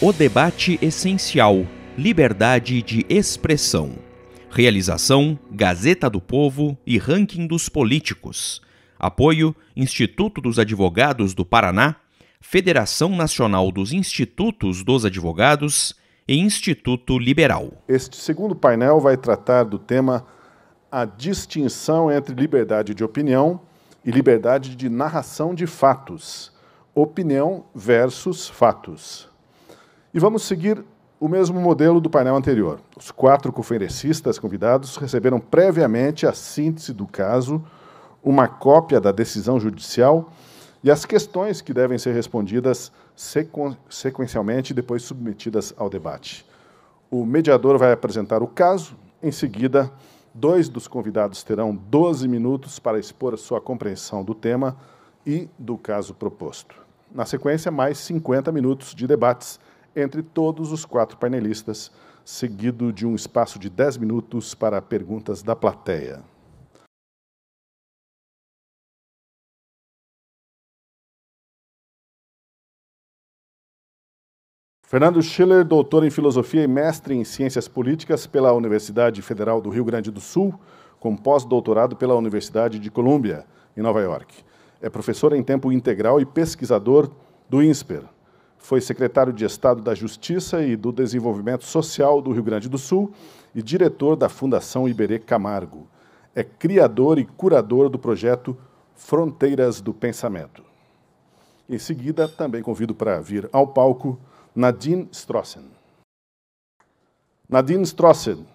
O debate essencial: liberdade de expressão. Realização: Gazeta do Povo e Ranking dos Políticos. Apoio: Instituto dos Advogados do Paraná, Federação Nacional dos Institutos dos Advogados e Instituto Liberal. Este segundo painel vai tratar do tema a distinção entre liberdade de opinião e liberdade de narração de fatos. Opinião versus fatos. E vamos seguir o mesmo modelo do painel anterior. Os quatro conferencistas convidados receberam previamente a síntese do caso, uma cópia da decisão judicial e as questões que devem ser respondidas sequ sequencialmente e depois submetidas ao debate. O mediador vai apresentar o caso, em seguida, Dois dos convidados terão 12 minutos para expor a sua compreensão do tema e do caso proposto. Na sequência, mais 50 minutos de debates entre todos os quatro painelistas, seguido de um espaço de 10 minutos para perguntas da plateia. Fernando Schiller, doutor em filosofia e mestre em ciências políticas pela Universidade Federal do Rio Grande do Sul, com pós-doutorado pela Universidade de Colômbia, em Nova York. É professor em tempo integral e pesquisador do INSPER. Foi secretário de Estado da Justiça e do Desenvolvimento Social do Rio Grande do Sul e diretor da Fundação Iberê Camargo. É criador e curador do projeto Fronteiras do Pensamento. Em seguida, também convido para vir ao palco Nadine Strossen. Nadine Strossen,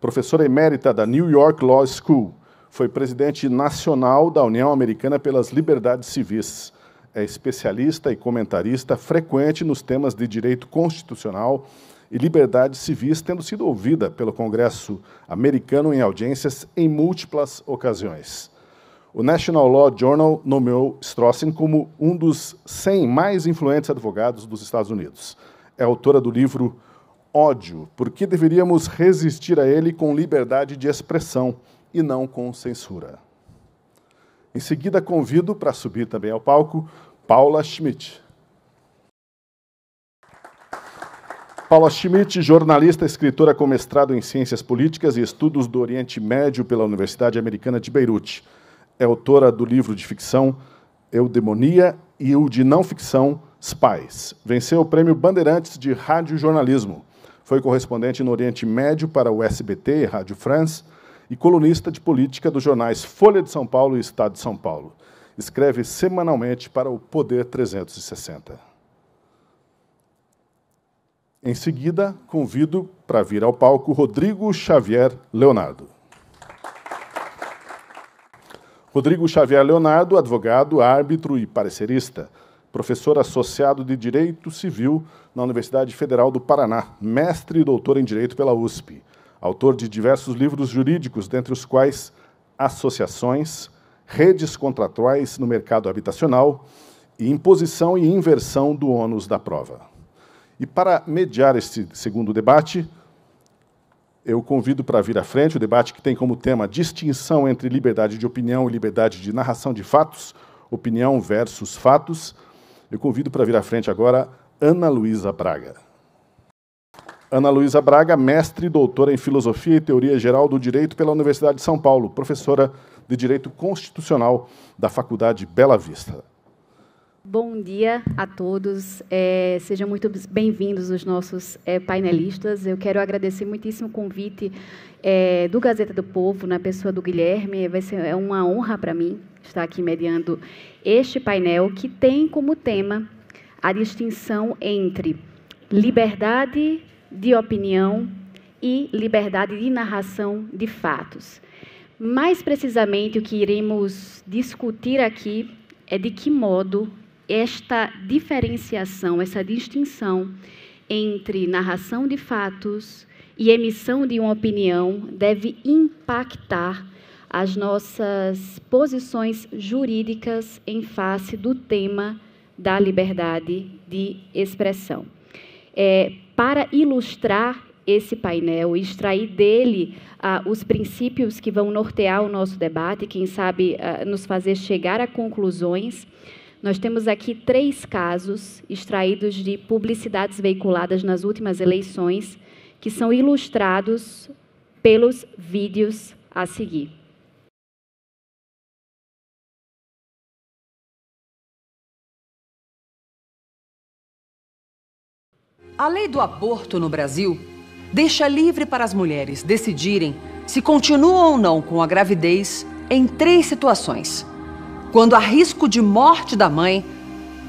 professora emérita da New York Law School, foi presidente nacional da União Americana pelas Liberdades Civis. É especialista e comentarista frequente nos temas de direito constitucional e liberdades civis, tendo sido ouvida pelo Congresso americano em audiências em múltiplas ocasiões. O National Law Journal nomeou Strossen como um dos 100 mais influentes advogados dos Estados Unidos é autora do livro Ódio, por que deveríamos resistir a ele com liberdade de expressão e não com censura. Em seguida, convido para subir também ao palco Paula Schmidt. Paula Schmidt, jornalista, escritora com mestrado em Ciências Políticas e Estudos do Oriente Médio pela Universidade Americana de Beirute. É autora do livro de ficção Eudemonia e o de não ficção Spies. Venceu o prêmio Bandeirantes de Rádio Jornalismo. Foi correspondente no Oriente Médio para o SBT e Rádio France e colunista de política dos jornais Folha de São Paulo e Estado de São Paulo. Escreve semanalmente para o Poder 360. Em seguida, convido para vir ao palco Rodrigo Xavier Leonardo. Rodrigo Xavier Leonardo, advogado, árbitro e parecerista professor associado de Direito Civil na Universidade Federal do Paraná, mestre e doutor em Direito pela USP, autor de diversos livros jurídicos, dentre os quais Associações, Redes Contratuais no Mercado Habitacional e Imposição e Inversão do ônus da prova. E para mediar este segundo debate, eu convido para vir à frente o debate que tem como tema distinção entre liberdade de opinião e liberdade de narração de fatos, opinião versus fatos, eu convido para vir à frente agora Ana Luísa Braga. Ana Luísa Braga, mestre e doutora em Filosofia e Teoria Geral do Direito pela Universidade de São Paulo, professora de Direito Constitucional da Faculdade Bela Vista. Bom dia a todos. É, sejam muito bem-vindos os nossos é, painelistas. Eu quero agradecer muitíssimo o convite é, do Gazeta do Povo, na pessoa do Guilherme. Vai ser é uma honra para mim estar aqui mediando este painel, que tem como tema a distinção entre liberdade de opinião e liberdade de narração de fatos. Mais precisamente, o que iremos discutir aqui é de que modo esta diferenciação, essa distinção entre narração de fatos e emissão de uma opinião deve impactar as nossas posições jurídicas em face do tema da liberdade de expressão. É, para ilustrar esse painel e extrair dele ah, os princípios que vão nortear o nosso debate, quem sabe ah, nos fazer chegar a conclusões, Nós temos aqui três casos extraídos de publicidades veiculadas nas últimas eleições, que são ilustrados pelos vídeos a seguir. A lei do aborto no Brasil deixa livre para as mulheres decidirem se continuam ou não com a gravidez em três situações quando há risco de morte da mãe,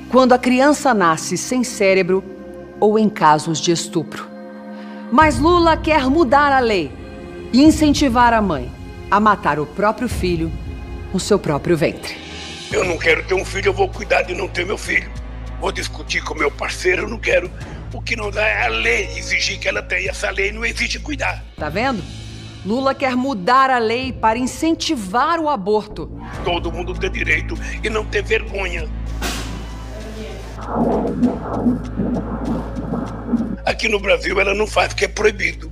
quando a criança nasce sem cérebro ou em casos de estupro. Mas Lula quer mudar a lei e incentivar a mãe a matar o próprio filho no seu próprio ventre. Eu não quero ter um filho, eu vou cuidar de não ter meu filho. Vou discutir com meu parceiro, eu não quero. O que não dá é a lei exigir que ela tenha. Essa lei não exige cuidar. Tá vendo? Lula quer mudar a lei para incentivar o aborto. Todo mundo tem direito e não ter vergonha. Aqui no Brasil ela não faz porque é proibido.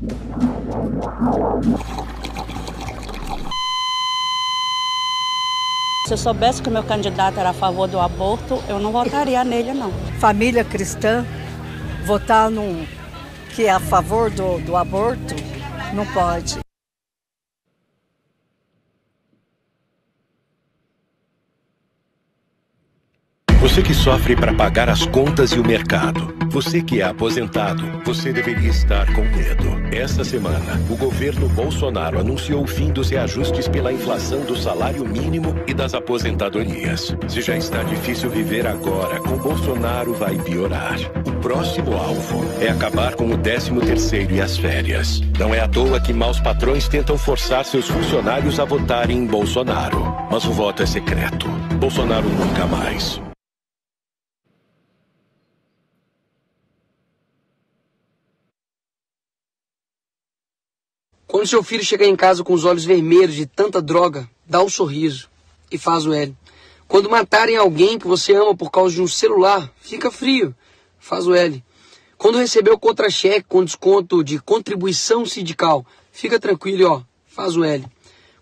Se eu soubesse que o meu candidato era a favor do aborto, eu não votaria nele, não. Família cristã, votar num que é a favor do, do aborto, não pode. Você que sofre para pagar as contas e o mercado. Você que é aposentado. Você deveria estar com medo. Esta semana, o governo Bolsonaro anunciou o fim dos reajustes pela inflação do salário mínimo e das aposentadorias. Se já está difícil viver agora, com Bolsonaro vai piorar. O próximo alvo é acabar com o 13 terceiro e as férias. Não é à toa que maus patrões tentam forçar seus funcionários a votarem em Bolsonaro. Mas o voto é secreto. Bolsonaro nunca mais. Quando seu filho chegar em casa com os olhos vermelhos de tanta droga, dá um sorriso e faz o L. Quando matarem alguém que você ama por causa de um celular, fica frio, faz o L. Quando receber o contra-cheque com desconto de contribuição sindical, fica tranquilo, ó, faz o L.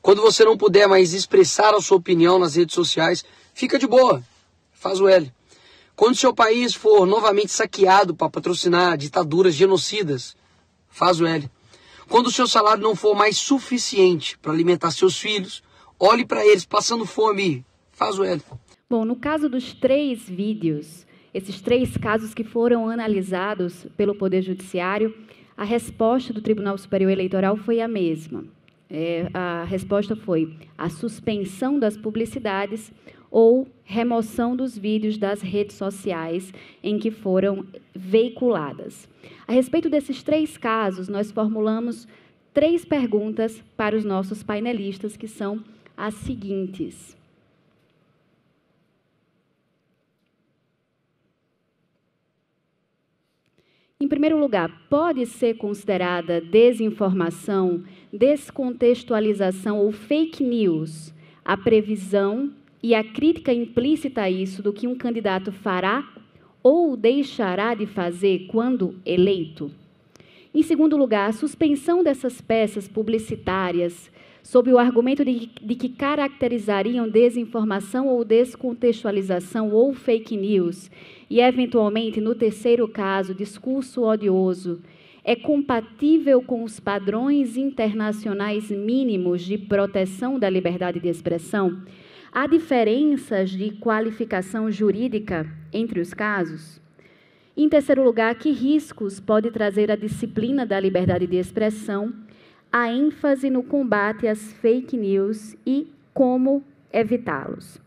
Quando você não puder mais expressar a sua opinião nas redes sociais, fica de boa, faz o L. Quando seu país for novamente saqueado para patrocinar ditaduras genocidas, faz o L. Quando o seu salário não for mais suficiente para alimentar seus filhos, olhe para eles passando fome, faz o L. Bom, no caso dos três vídeos, esses três casos que foram analisados pelo Poder Judiciário, a resposta do Tribunal Superior Eleitoral foi a mesma. É, a resposta foi a suspensão das publicidades ou remoção dos vídeos das redes sociais em que foram veiculadas. A respeito desses três casos, nós formulamos três perguntas para os nossos painelistas, que são as seguintes. Em primeiro lugar, pode ser considerada desinformação, descontextualização ou fake news a previsão e a crítica implícita a isso do que um candidato fará ou deixará de fazer quando eleito? Em segundo lugar, a suspensão dessas peças publicitárias sob o argumento de, de, que caracterizariam desinformação ou descontextualização ou fake news, e, eventualmente, no terceiro caso, discurso odioso, é compatível com os padrões internacionais mínimos de proteção da liberdade de expressão? Há diferenças de qualificação jurídica entre os casos? Em terceiro lugar, que riscos pode trazer a disciplina da liberdade de expressão, a ênfase no combate às fake news e como evitá-los?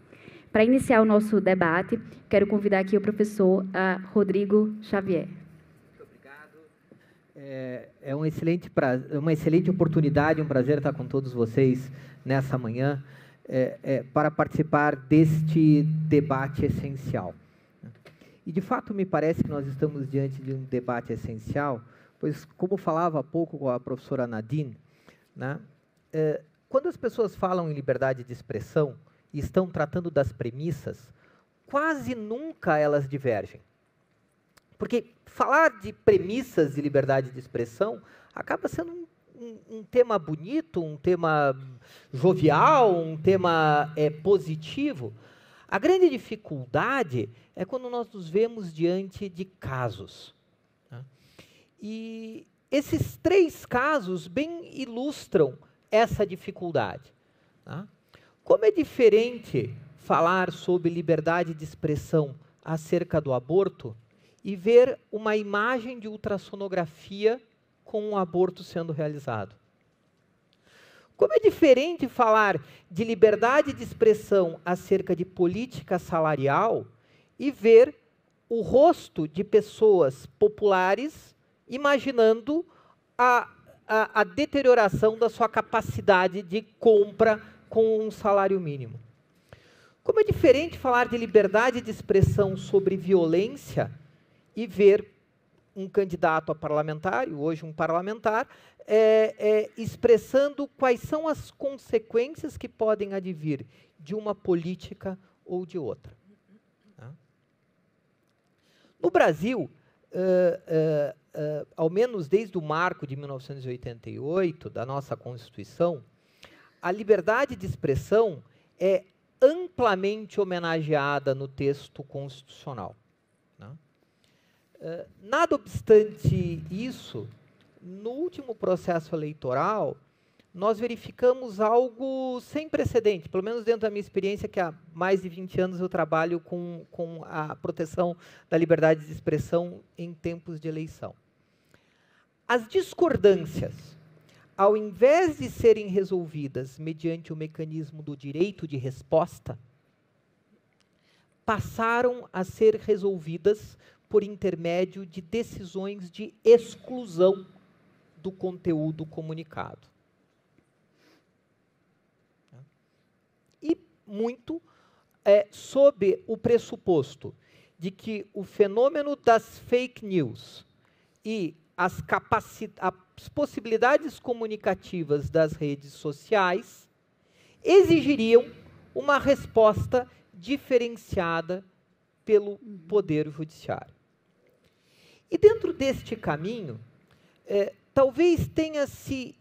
Para iniciar o nosso debate, quero convidar aqui o professor uh, Rodrigo Xavier. Muito obrigado. É, é um excelente pra, uma excelente oportunidade, um prazer estar com todos vocês nessa manhã é, é, para participar deste debate essencial. E, de fato, me parece que nós estamos diante de um debate essencial, pois, como falava há pouco com a professora Nadine, né, é, quando as pessoas falam em liberdade de expressão e estão tratando das premissas, quase nunca elas divergem. Porque falar de premissas de liberdade de expressão acaba sendo um um, um, tema bonito, um tema jovial, um tema é, positivo. A grande dificuldade é quando nós nos vemos diante de casos. E esses três casos bem ilustram essa dificuldade. Como é diferente falar sobre liberdade de expressão acerca do aborto e ver uma imagem de ultrassonografia com um aborto sendo realizado. Como é diferente falar de liberdade de expressão acerca de política salarial e ver o rosto de pessoas populares imaginando a, a, a deterioração da sua capacidade de compra com um salário mínimo. Como é diferente falar de liberdade de expressão sobre violência e ver um candidato a parlamentar, hoje um parlamentar, é, é, expressando quais são as consequências que podem advir de uma política ou de outra. Tá? No Brasil, uh, uh, uh, ao menos desde o marco de 1988 da nossa Constituição, a liberdade de expressão é amplamente homenageada no texto constitucional. Uh, nada obstante isso, no último processo eleitoral, nós verificamos algo sem precedente, pelo menos dentro da minha experiência, que há mais de 20 anos eu trabalho com, com a proteção da liberdade de expressão em tempos de eleição. As discordâncias, ao invés de serem resolvidas mediante o mecanismo do direito de resposta, passaram a ser resolvidas por intermédio de decisões de exclusão do conteúdo comunicado. E muito é, sob o pressuposto de que o fenômeno das fake news e as, as possibilidades comunicativas das redes sociais exigiriam uma resposta diferenciada pelo Poder Judiciário. E dentro deste caminho, é, talvez tenha se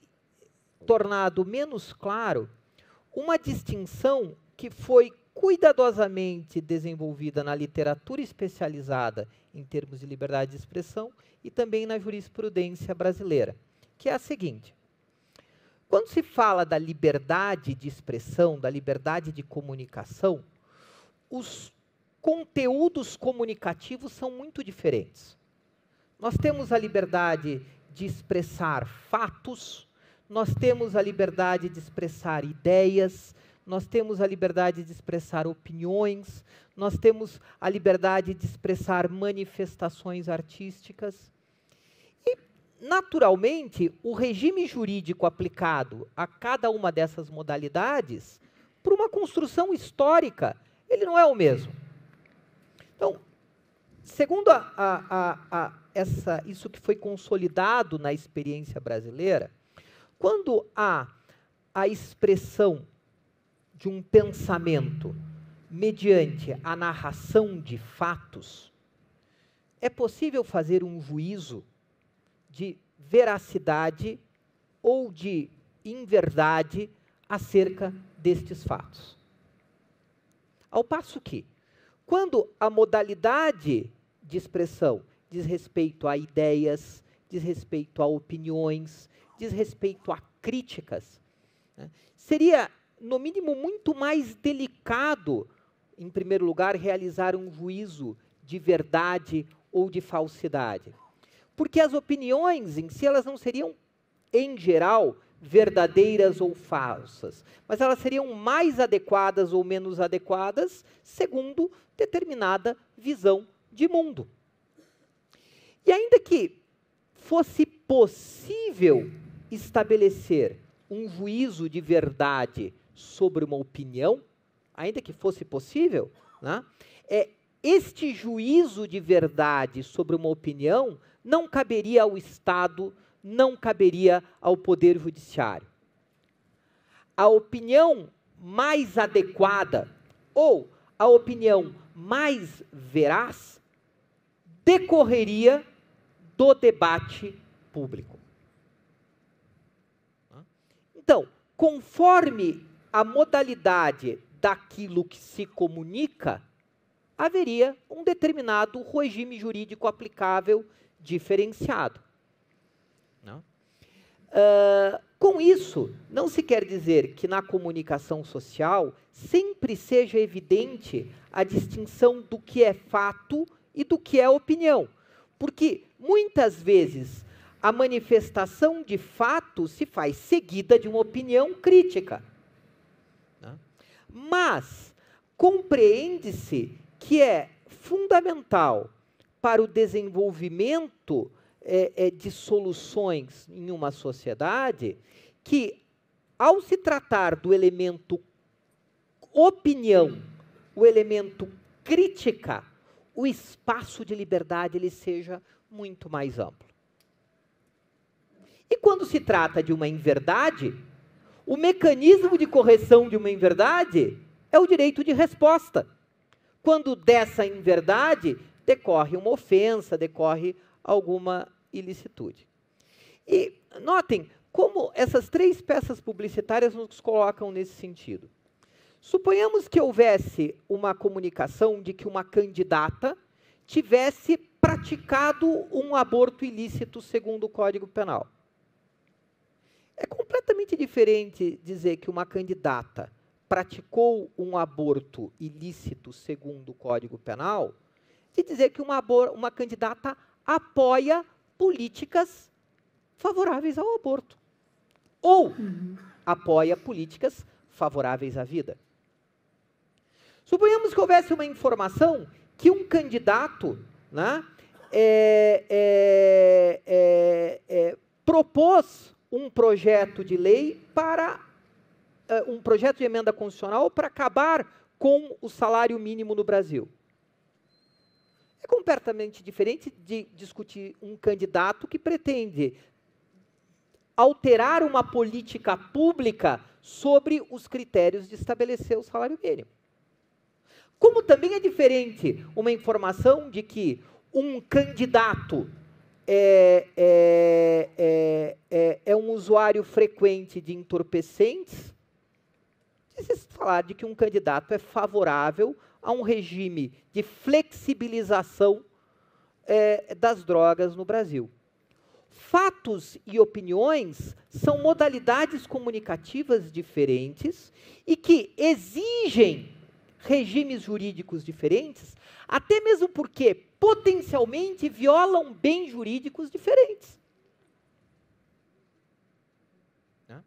tornado menos claro uma distinção que foi cuidadosamente desenvolvida na literatura especializada em termos de liberdade de expressão e também na jurisprudência brasileira, que é a seguinte: quando se fala da liberdade de expressão, da liberdade de comunicação, os conteúdos comunicativos são muito diferentes. Nós temos a liberdade de expressar fatos, nós temos a liberdade de expressar ideias, nós temos a liberdade de expressar opiniões, nós temos a liberdade de expressar manifestações artísticas. E, naturalmente, o regime jurídico aplicado a cada uma dessas modalidades, por uma construção histórica, ele não é o mesmo. Então, segundo a, a, a, essa, isso que foi consolidado na experiência brasileira, quando há a expressão de um pensamento mediante a narração de fatos, é possível fazer um juízo de veracidade ou de inverdade acerca destes fatos. Ao passo que, quando a modalidade de expressão diz respeito a ideias, diz respeito a opiniões, diz respeito a críticas, né, seria no mínimo, muito mais delicado, em primeiro lugar, realizar um juízo de verdade ou de falsidade. Porque as opiniões em si, elas não seriam, em geral, verdadeiras ou falsas, mas elas seriam mais adequadas ou menos adequadas segundo determinada visão de mundo. E ainda que fosse possível estabelecer um juízo de verdade sobre uma opinião, ainda que fosse possível, né? é, este juízo de verdade sobre uma opinião não caberia ao Estado, não caberia ao Poder Judiciário. A opinião mais adequada ou a opinião mais veraz decorreria do debate público. Então, conforme a modalidade daquilo que se comunica, haveria um determinado regime jurídico aplicável diferenciado. Uh, com isso, não se quer dizer que na comunicação social sempre seja evidente a distinção do que é fato e do que é opinião. Porque muitas vezes a manifestação de fato se faz seguida de uma opinião crítica. Né? Mas compreende-se que é fundamental para o desenvolvimento é, é, de soluções em uma sociedade que, ao se tratar do elemento opinião, o elemento crítica, o espaço de liberdade ele seja muito mais amplo. E quando se trata de uma inverdade, o mecanismo de correção de uma inverdade é o direito de resposta. Quando dessa inverdade decorre uma ofensa, decorre alguma ilicitude. E notem como essas três peças publicitárias nos colocam nesse sentido. Suponhamos que houvesse uma comunicação de que uma candidata tivesse praticado um aborto ilícito segundo o Código Penal. É completamente diferente dizer que uma candidata praticou um aborto ilícito segundo o Código Penal de dizer que uma, uma candidata apoia políticas favoráveis ao aborto. Ou uhum. apoia políticas favoráveis à vida. Suponhamos que houvesse uma informação que um candidato né, é, é, é, é propôs um projeto de lei para uh, um projeto de emenda constitucional para acabar com o salário mínimo no Brasil. É completamente diferente de discutir um candidato que pretende alterar uma política pública sobre os critérios de estabelecer o salário mínimo. Como também é diferente uma informação de que um candidato é, é, é, é, é um usuário frequente de entorpecentes, de se falar de que um candidato é favorável a um regime de flexibilização é, das drogas no Brasil. Fatos e opiniões são modalidades comunicativas diferentes e que exigem regimes jurídicos diferentes, até mesmo porque potencialmente violam bens jurídicos diferentes. Né?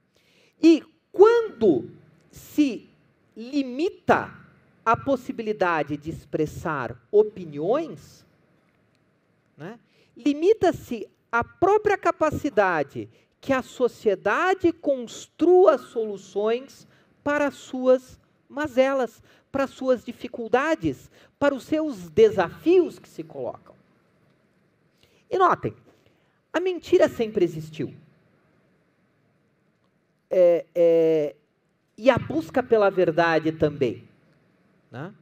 E quando se limita a possibilidade de expressar opiniões, né, limita-se a própria capacidade que a sociedade construa soluções para as suas mazelas, para as suas dificuldades, para os seus desafios que se colocam. E notem, a mentira sempre existiu. É, é, e a busca pela verdade também. Né?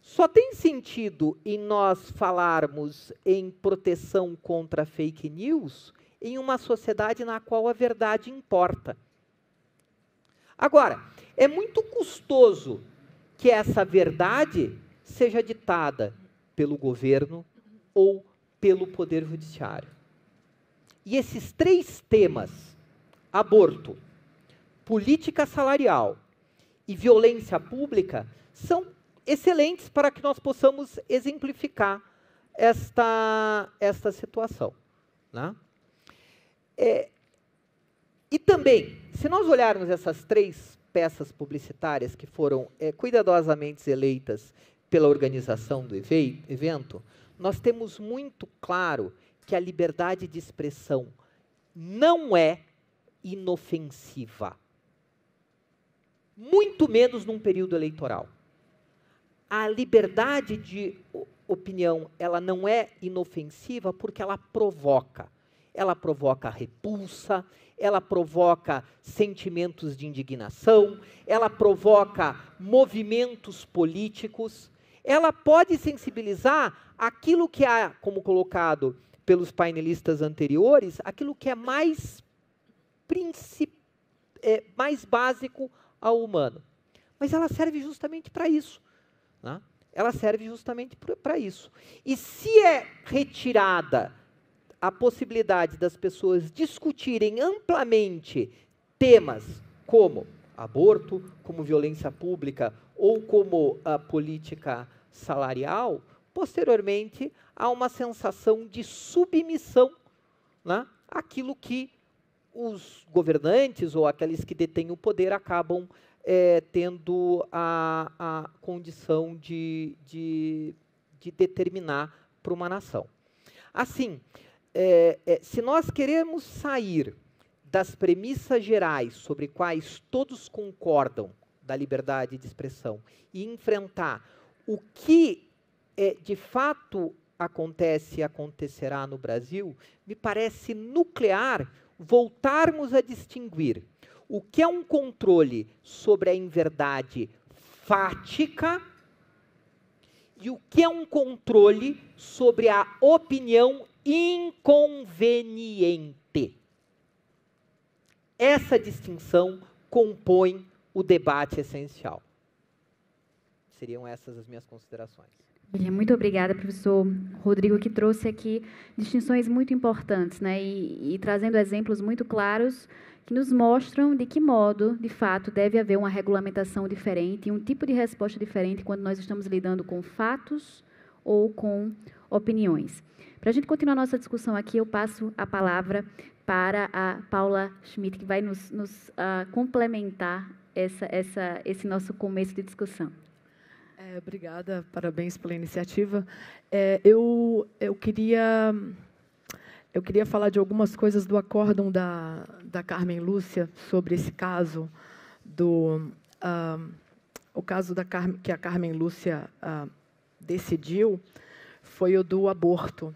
Só tem sentido em nós falarmos em proteção contra fake news em uma sociedade na qual a verdade importa. Agora, é muito custoso que essa verdade seja ditada pelo governo ou pelo poder judiciário. E esses três temas, aborto, política salarial e violência pública, são excelentes para que nós possamos exemplificar esta, esta situação. Né? É, e também, se nós olharmos essas três peças publicitárias que foram é, cuidadosamente eleitas pela organização do evento, nós temos muito claro que a liberdade de expressão não é inofensiva. Muito menos num período eleitoral a liberdade de opinião, ela não é inofensiva porque ela provoca. Ela provoca repulsa, ela provoca sentimentos de indignação, ela provoca movimentos políticos, ela pode sensibilizar aquilo que há, como colocado pelos painelistas anteriores, aquilo que é mais, é, mais básico ao humano. mas ela serve justamente para isso. Né? Ela serve justamente para isso. E se é retirada a possibilidade das pessoas discutirem amplamente temas como aborto, como violência pública ou como a política salarial, posteriormente há uma sensação de submissão né, àquilo que os governantes ou aqueles que detêm o poder acabam é, tendo a, a condição de, de, de determinar para uma nação. Assim, é, é, se nós queremos sair das premissas gerais sobre quais todos concordam da liberdade de expressão e enfrentar o que é, de fato acontece e acontecerá no Brasil, me parece nuclear voltarmos a distinguir o que é um controle sobre a inverdade fática e o que é um controle sobre a opinião inconveniente. Essa distinção compõe o debate essencial. Seriam essas as minhas considerações. Muito obrigada, professor Rodrigo, que trouxe aqui distinções muito importantes, né? E, e, trazendo exemplos muito claros que nos mostram de que modo, de fato, deve haver uma regulamentação diferente e um tipo de resposta diferente quando nós estamos lidando com fatos ou com opiniões. Para a gente continuar nossa discussão aqui, eu passo a palavra para a Paula Schmidt, que vai nos, nos uh, complementar essa, essa, esse nosso começo de discussão. É, obrigada, parabéns pela iniciativa. É, eu, eu, queria, eu queria falar de algumas coisas do acórdão da, da Carmen Lúcia sobre esse caso, do, uh, o caso da Car que a Carmen Lúcia uh, decidiu foi o do aborto.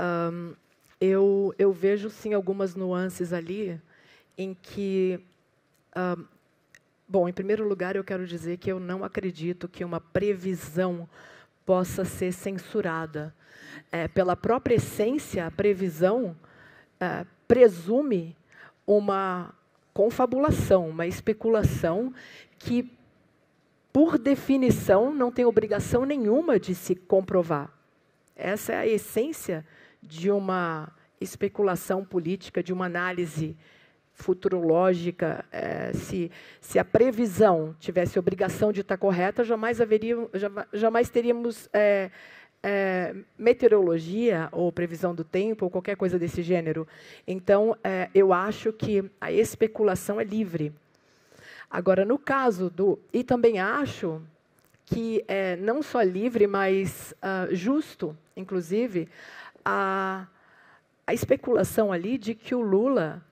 Um, eu, eu vejo, sim, algumas nuances ali em que Bom, em primeiro lugar, eu quero dizer que eu não acredito que uma previsão possa ser censurada. É, pela própria essência, a previsão é, presume uma confabulação, uma especulação que, por definição, não tem obrigação nenhuma de se comprovar. Essa é a essência de uma especulação política, de uma análise futurológica, é, se, se a previsão tivesse obrigação de estar correta, jamais, haveria, jamais teríamos é, é, meteorologia ou previsão do tempo ou qualquer coisa desse gênero. Então, é, eu acho que a especulação é livre. Agora, no caso do. E também acho que é não só livre, mas uh, justo, inclusive, a, a especulação ali de que o Lula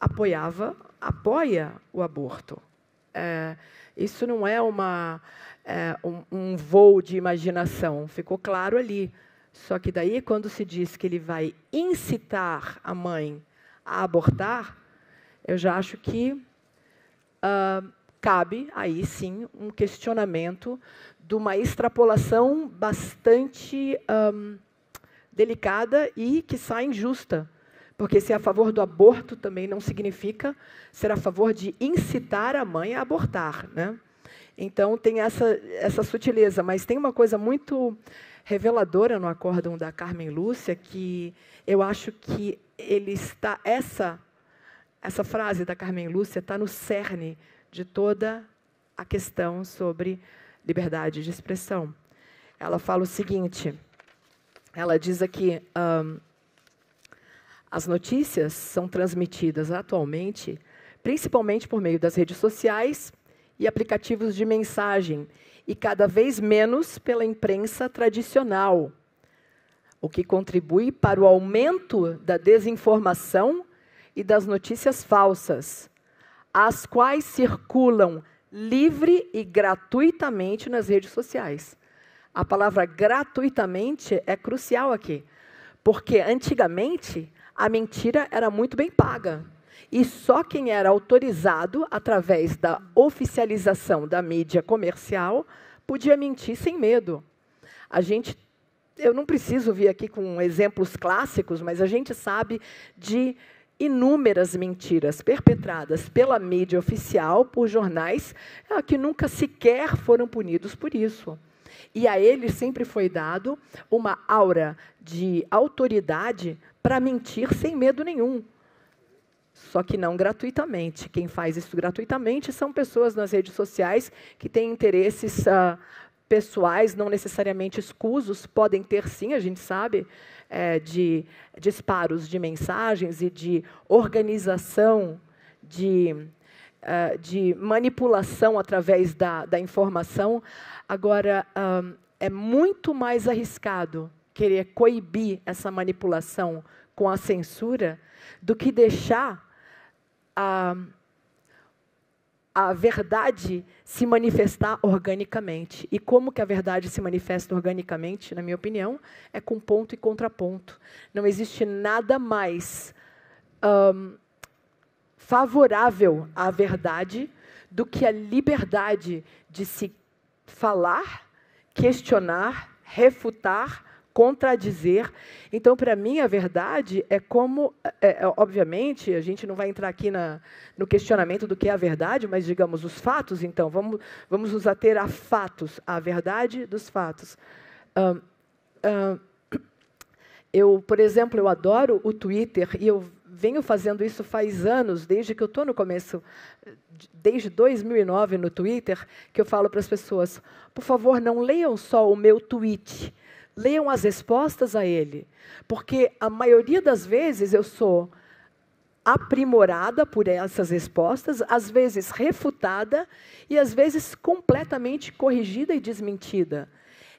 apoiava, apoia o aborto. É, isso não é, uma, é, um, um voo de imaginação, ficou claro ali. Só que daí, quando se diz que ele vai incitar a mãe a abortar, eu já acho que cabe aí sim um questionamento de uma extrapolação bastante um, delicada e que sai injusta porque ser a favor do aborto também não significa ser a favor de incitar a mãe a abortar. Né? Então, tem essa, essa sutileza. Mas tem uma coisa muito reveladora no acórdão da Carmen Lúcia, que eu acho que ele está. Essa, essa frase da Carmen Lúcia está no cerne de toda a questão sobre liberdade de expressão. Ela fala o seguinte: ela diz aqui. Um, as notícias são transmitidas atualmente principalmente por meio das redes sociais e aplicativos de mensagem, e cada vez menos pela imprensa tradicional, o que contribui para o aumento da desinformação e das notícias falsas, as quais circulam livre e gratuitamente nas redes sociais. A palavra gratuitamente é crucial aqui, porque antigamente a mentira era muito bem paga. E só quem era autorizado, através da oficialização da mídia comercial, podia mentir sem medo. A gente, eu não preciso vir aqui com exemplos clássicos, mas a gente sabe de inúmeras mentiras perpetradas pela mídia oficial, por jornais, é, que nunca sequer foram punidos por isso. E a ele sempre foi dado uma aura de autoridade para mentir sem medo nenhum. Só que não gratuitamente. Quem faz isso gratuitamente são pessoas nas redes sociais que têm interesses uh, pessoais, não necessariamente escusos, podem ter sim, a gente sabe, é, de disparos de mensagens e de organização, de, uh, de manipulação através da, da informação. Agora, é muito mais arriscado querer coibir essa manipulação com a censura do que deixar a a verdade se manifestar organicamente. E como que a verdade se manifesta organicamente, na minha opinião, é com ponto e contraponto. Não existe nada mais um, favorável à verdade do que a liberdade de se falar, questionar, refutar contradizer. Então, para mim, a verdade é como, é, é, obviamente, a gente não vai entrar aqui na, no questionamento do que é a verdade, mas, digamos, os fatos, então, vamos, vamos nos ater a fatos, a verdade dos fatos. eu, por exemplo, eu adoro o Twitter e eu venho fazendo isso faz anos, desde que eu estou no começo, desde 2009 no Twitter, que eu falo para as pessoas, por favor, não leiam só o meu tweet, leiam as respostas a ele, porque a maioria das vezes eu sou aprimorada por essas respostas, às vezes refutada e às vezes completamente corrigida e desmentida.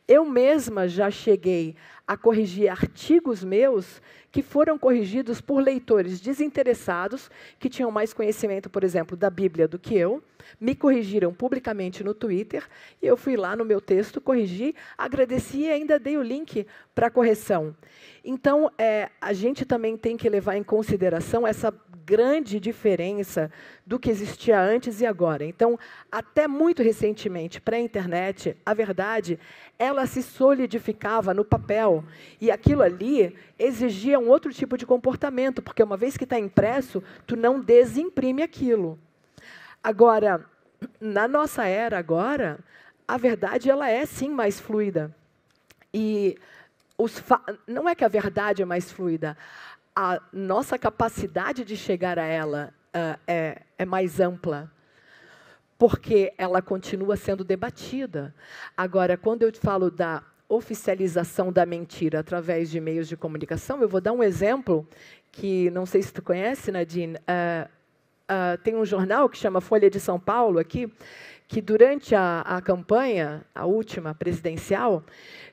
Eu mesma já cheguei a corrigir artigos meus que foram corrigidos por leitores desinteressados, que tinham mais conhecimento, por exemplo, da Bíblia do que eu, me corrigiram publicamente no Twitter, e eu fui lá no meu texto, corrigi, agradeci e ainda dei o link para a correção. Então, é, a gente também tem que levar em consideração essa grande diferença do que existia antes e agora. Então, até muito recentemente, pré-internet, a verdade, ela se solidificava no papel. E aquilo ali exigia um outro tipo de comportamento, porque uma vez que está impresso, tu não desimprime aquilo. Agora, na nossa era agora, a verdade ela é sim mais fluida. E não é que a verdade é mais fluida, a nossa capacidade de chegar a ela uh, é, é mais ampla, porque ela continua sendo debatida. Agora, quando eu falo da oficialização da mentira através de meios de comunicação, eu vou dar um exemplo que não sei se tu conhece, Nadine. Uh, uh, tem um jornal que chama Folha de São Paulo aqui, que durante a, a campanha, a última presidencial,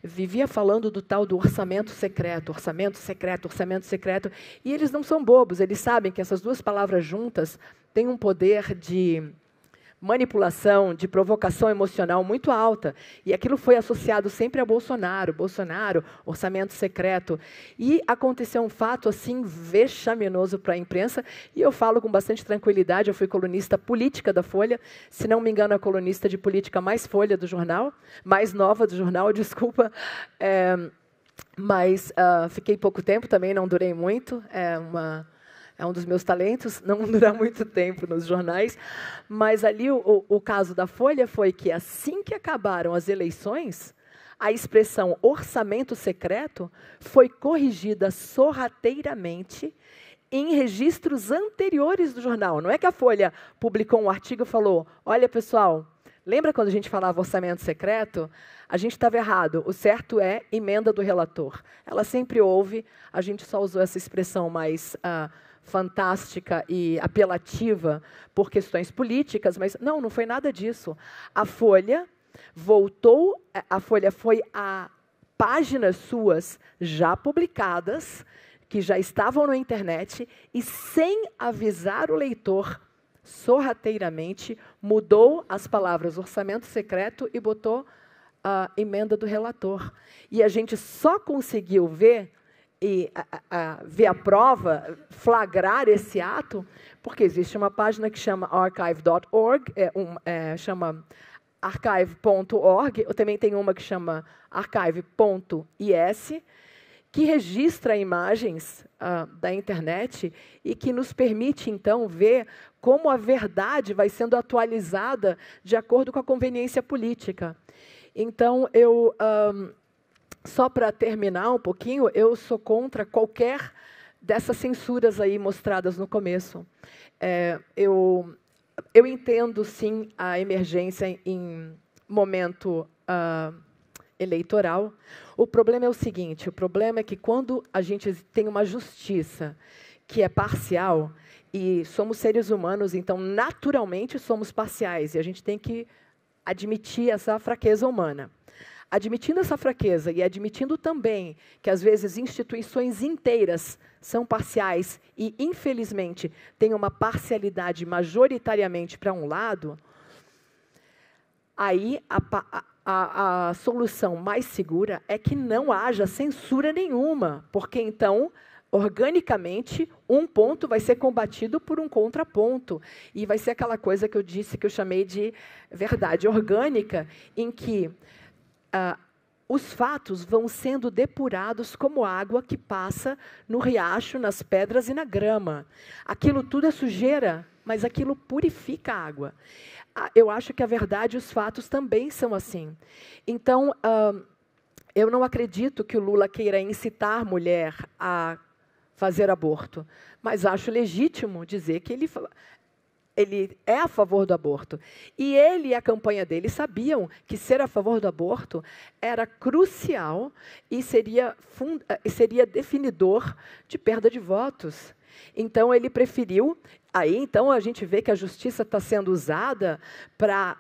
vivia falando do tal do orçamento secreto, orçamento secreto, orçamento secreto. E eles não são bobos, eles sabem que essas duas palavras juntas têm um poder de manipulação, de provocação emocional muito alta. E aquilo foi associado sempre a Bolsonaro, Bolsonaro, orçamento secreto. E aconteceu um fato assim vexaminoso para a imprensa, e eu falo com bastante tranquilidade, eu fui colunista política da Folha, se não me engano, a colunista de política mais folha do jornal, mais nova do jornal, desculpa. É, mas uh, fiquei pouco tempo também, não durei muito. É uma é um dos meus talentos, não durar muito tempo nos jornais. Mas ali o, o caso da Folha foi que assim que acabaram as eleições, a expressão orçamento secreto foi corrigida sorrateiramente em registros anteriores do jornal. Não é que a Folha publicou um artigo e falou: olha, pessoal, lembra quando a gente falava orçamento secreto? A gente estava errado. O certo é emenda do relator. Ela sempre ouve, a gente só usou essa expressão mais. Uh, fantástica e apelativa por questões políticas, mas não, não foi nada disso. A Folha voltou, a Folha foi a páginas suas já publicadas, que já estavam na internet, e sem avisar o leitor, sorrateiramente, mudou as palavras orçamento secreto e botou a emenda do relator. E a gente só conseguiu ver e a, a, ver a prova, flagrar esse ato, porque existe uma página que chama archive.org, é um, é, chama archive.org, também tem uma que chama archive.is, que registra imagens uh, da internet e que nos permite, então, ver como a verdade vai sendo atualizada de acordo com a conveniência política. Então, eu, um, só para terminar um pouquinho, eu sou contra qualquer dessas censuras aí mostradas no começo. É, eu, eu entendo, sim, a emergência em momento uh, eleitoral. O problema é o seguinte: o problema é que quando a gente tem uma justiça que é parcial, e somos seres humanos, então naturalmente somos parciais, e a gente tem que admitir essa fraqueza humana. Admitindo essa fraqueza e admitindo também que às vezes instituições inteiras são parciais e, infelizmente, têm uma parcialidade majoritariamente para um lado, aí a, a, a solução mais segura é que não haja censura nenhuma, porque então organicamente, um ponto vai ser combatido por um contraponto. E vai ser aquela coisa que eu disse, que eu chamei de verdade orgânica, em que ah, os fatos vão sendo depurados como água que passa no riacho, nas pedras e na grama. Aquilo tudo é sujeira, mas aquilo purifica a água. Ah, eu acho que a verdade e os fatos também são assim. Então, ah, eu não acredito que o Lula queira incitar mulher a fazer aborto, mas acho legítimo dizer que ele ele é a favor do aborto. E ele e a campanha dele sabiam que ser a favor do aborto era crucial e seria, seria definidor de perda de votos. Então ele preferiu. Aí então a gente vê que a justiça está sendo usada para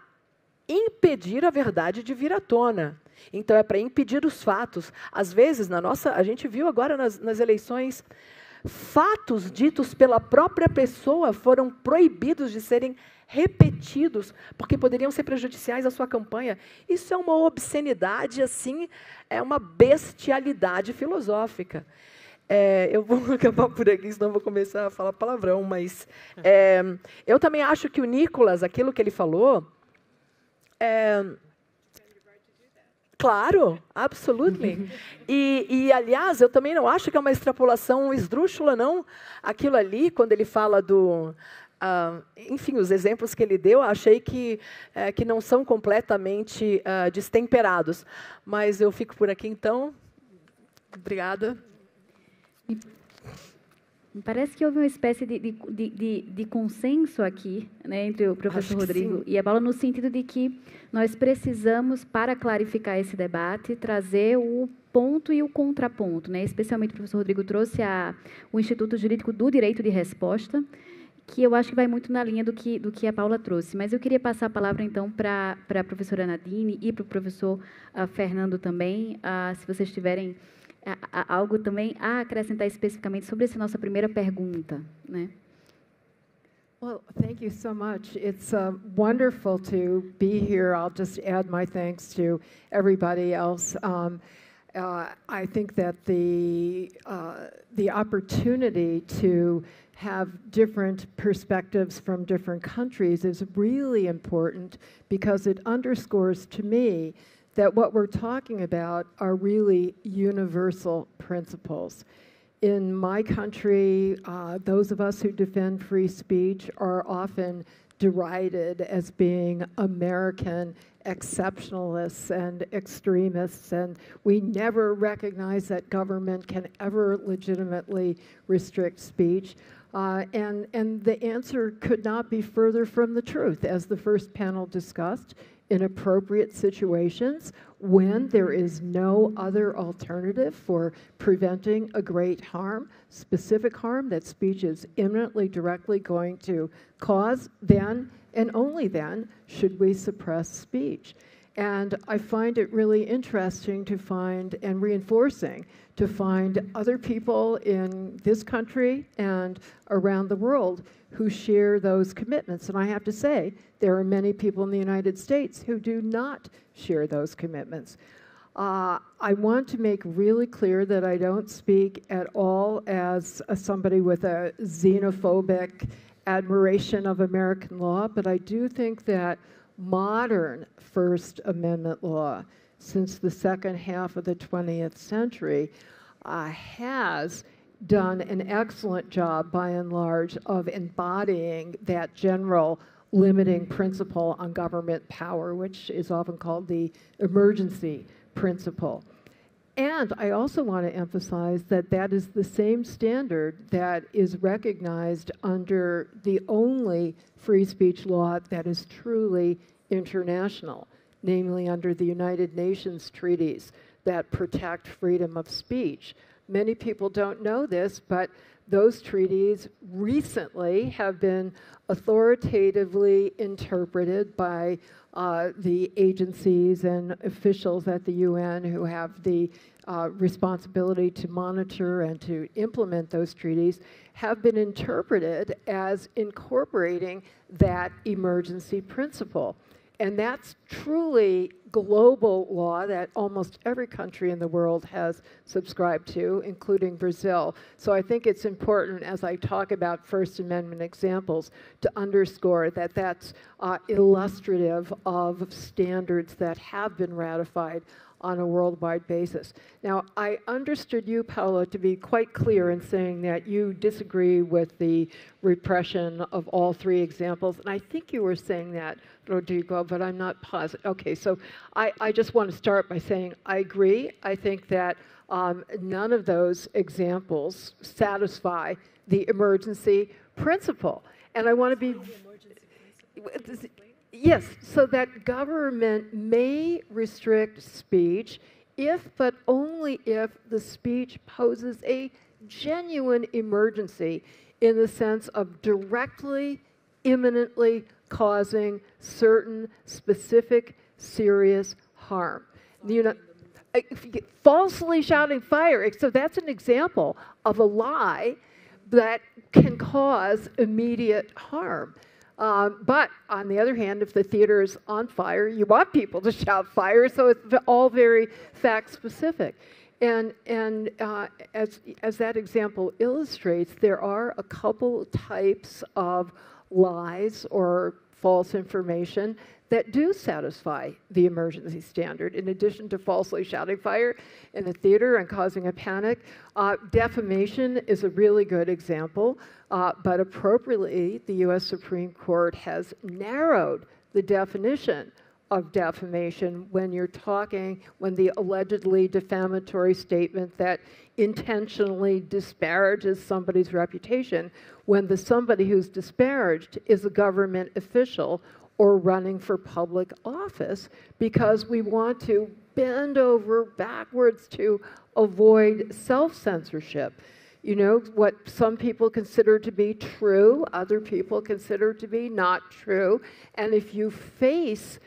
impedir a verdade de vir à tona. Então é para impedir os fatos. Às vezes na nossa, a gente viu agora nas, nas eleições fatos ditos pela própria pessoa foram proibidos de serem repetidos, porque poderiam ser prejudiciais à sua campanha. Isso é uma obscenidade, assim, é uma bestialidade filosófica. É, eu vou acabar por aqui, senão vou começar a falar palavrão, mas é, eu também acho que o Nicolas, aquilo que ele falou, é, Claro, absolutely. E, e, aliás, eu também não acho que é uma extrapolação esdrúxula, não. Aquilo ali, quando ele fala do. Uh, enfim, os exemplos que ele deu, achei que, uh, que não são completamente uh, destemperados. Mas eu fico por aqui, então. Obrigada. Parece que houve uma espécie de, de, de, de consenso aqui né, entre o professor Rodrigo sim. e a Paula, no sentido de que nós precisamos, para clarificar esse debate, trazer o ponto e o contraponto. Né? Especialmente o professor Rodrigo trouxe a, o Instituto Jurídico do Direito de Resposta, que eu acho que vai muito na linha do que, do que a Paula trouxe. Mas eu queria passar a palavra, então, para a professora Nadine e para o professor uh, Fernando também, uh, se vocês tiverem algo também a acrescentar especificamente sobre essa nossa primeira pergunta, né? Well, thank you so much. It's uh, wonderful to be here. I'll just add my thanks to everybody else. Um, uh, I think that the uh, the opportunity to have different perspectives from different countries is really important because it underscores to me that what we're talking about are really universal principles. In my country, uh, those of us who defend free speech are often derided as being American exceptionalists and extremists, and we never recognize that government can ever legitimately restrict speech. Uh, and, and the answer could not be further from the truth. As the first panel discussed, in appropriate situations when there is no other alternative for preventing a great harm, specific harm that speech is imminently directly going to cause, then and only then should we suppress speech. And I find it really interesting to find and reinforcing to find other people in this country and around the world who share those commitments. And I have to say, there are many people in the United States who do not share those commitments. Uh, I want to make really clear that I don't speak at all as somebody with a xenophobic admiration of American law, but I do think that modern First Amendment law since the second half of the 20th century uh, has done an excellent job, by and large, of embodying that general limiting principle on government power, which is often called the emergency principle. And I also want to emphasize that that is the same standard that is recognized under the only free speech law that is truly international, namely under the United Nations treaties that protect freedom of speech. Many people don't know this, but those treaties recently have been authoritatively interpreted by uh, the agencies and officials at the UN who have the uh, responsibility to monitor and to implement those treaties have been interpreted as incorporating that emergency principle. And that's truly global law that almost every country in the world has subscribed to, including Brazil. So I think it's important as I talk about First Amendment examples to underscore that that's uh, illustrative of standards that have been ratified on a worldwide basis. Now, I understood you, Paula, to be quite clear in saying that you disagree with the repression of all three examples, and I think you were saying that, Rodrigo, but I'm not positive. Okay, so I, I just want to start by saying I agree. I think that um, none of those examples satisfy the emergency principle. And I want to be Yes, so that government may restrict speech if, but only if, the speech poses a genuine emergency in the sense of directly, imminently causing certain specific serious harm. You know, falsely shouting fire. So that's an example of a lie that can cause immediate harm. Um, but on the other hand, if the theater is on fire, you want people to shout fire, so it's all very fact specific. And, and uh, as, as that example illustrates, there are a couple types of lies or false information that do satisfy the emergency standard. In addition to falsely shouting fire in the theater and causing a panic, uh, defamation is a really good example. Uh, but appropriately, the US Supreme Court has narrowed the definition of defamation when you're talking, when the allegedly defamatory statement that intentionally disparages somebody's reputation, when the somebody who's disparaged is a government official or running for public office because we want to bend over backwards to avoid self censorship. You know, what some people consider to be true, other people consider to be not true. And if you face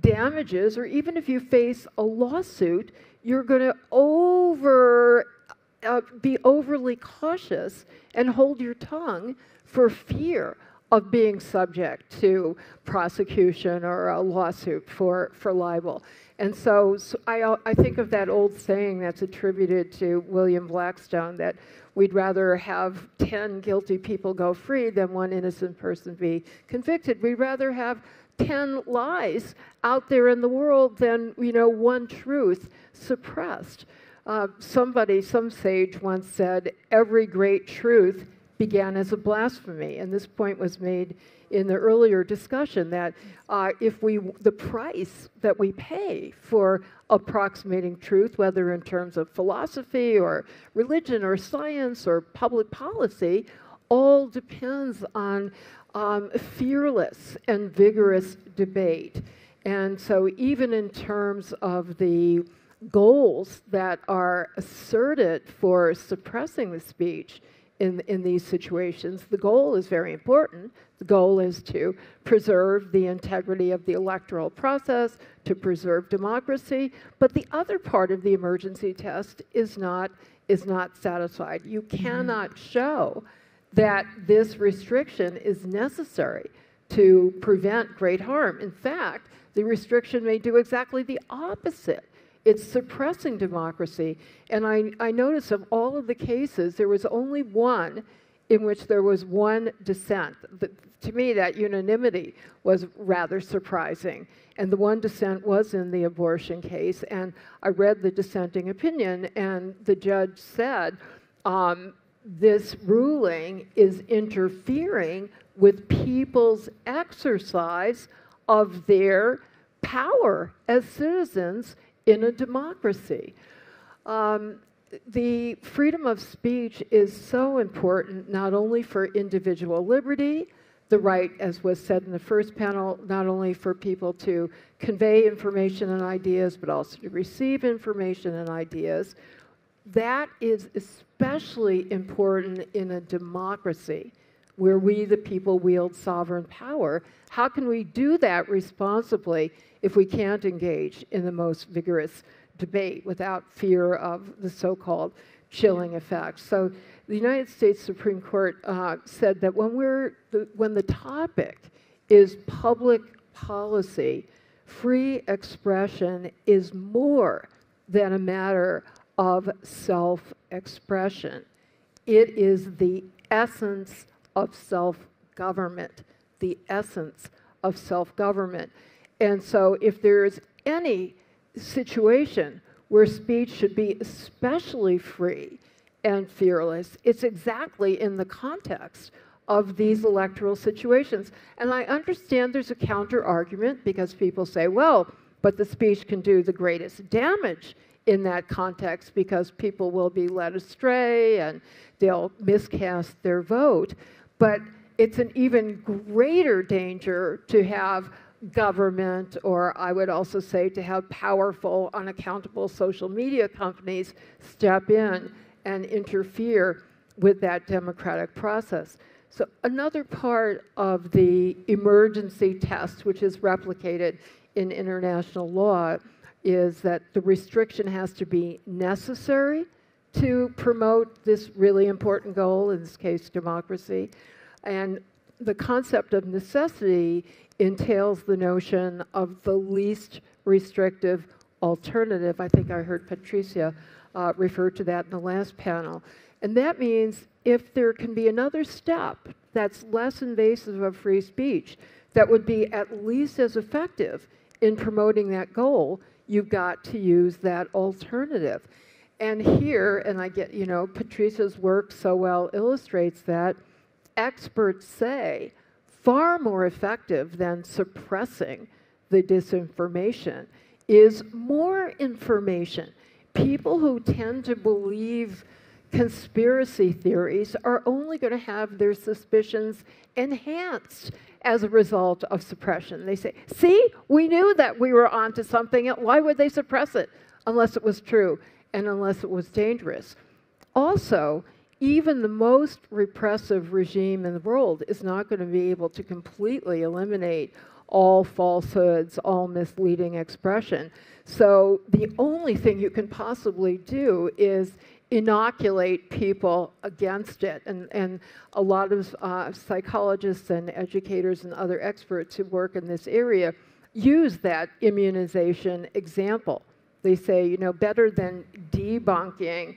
damages, or even if you face a lawsuit, you're going to over uh, be overly cautious and hold your tongue for fear of being subject to prosecution or a lawsuit for, for libel. And so, so I, I think of that old saying that's attributed to William Blackstone that we'd rather have 10 guilty people go free than one innocent person be convicted. We'd rather have 10 lies out there in the world than, you know, one truth suppressed. Uh, somebody, some sage once said, every great truth began as a blasphemy. And this point was made in the earlier discussion that uh, if we, the price that we pay for approximating truth, whether in terms of philosophy or religion or science or public policy, all depends on um, fearless and vigorous debate. And so, even in terms of the goals that are asserted for suppressing the speech, in, in these situations. The goal is very important. The goal is to preserve the integrity of the electoral process, to preserve democracy. But the other part of the emergency test is not, is not satisfied. You mm-hmm. cannot show that this restriction is necessary to prevent great harm. In fact, the restriction may do exactly the opposite. It's suppressing democracy. And I, I noticed of all of the cases, there was only one in which there was one dissent. The, to me, that unanimity was rather surprising. And the one dissent was in the abortion case. And I read the dissenting opinion, and the judge said, um, this ruling is interfering with people's exercise of their power as citizens in a democracy. Um, the freedom of speech is so important not only for individual liberty, the right, as was said in the first panel, not only for people to convey information and ideas, but also to receive information and ideas. That is especially important in a democracy where we, the people, wield sovereign power. How can we do that responsibly if we can't engage in the most vigorous debate without fear of the so called chilling effect? So, the United States Supreme Court uh, said that when, we're the, when the topic is public policy, free expression is more than a matter of self expression. It is the essence of self government, the essence of self government. And so, if there's any situation where speech should be especially free and fearless, it's exactly in the context of these electoral situations. And I understand there's a counter argument because people say, well, but the speech can do the greatest damage in that context because people will be led astray and they'll miscast their vote. But it's an even greater danger to have government, or I would also say to have powerful, unaccountable social media companies step in and interfere with that democratic process. So, another part of the emergency test, which is replicated in international law, is that the restriction has to be necessary to promote this really important goal, in this case, democracy. And the concept of necessity entails the notion of the least restrictive alternative. I think I heard Patricia uh, refer to that in the last panel. And that means if there can be another step that's less invasive of free speech, that would be at least as effective in promoting that goal, you've got to use that alternative. And here, and I get, you know, Patricia's work so well illustrates that, experts say far more effective than suppressing the disinformation is more information. People who tend to believe conspiracy theories are only going to have their suspicions enhanced as a result of suppression. They say, see, we knew that we were onto something. Why would they suppress it unless it was true and unless it was dangerous? Also, even the most repressive regime in the world is not going to be able to completely eliminate all falsehoods, all misleading expression. So the only thing you can possibly do is inoculate people against it. And, and a lot of uh, psychologists and educators and other experts who work in this area use that immunization example. They say, you know, better than debunking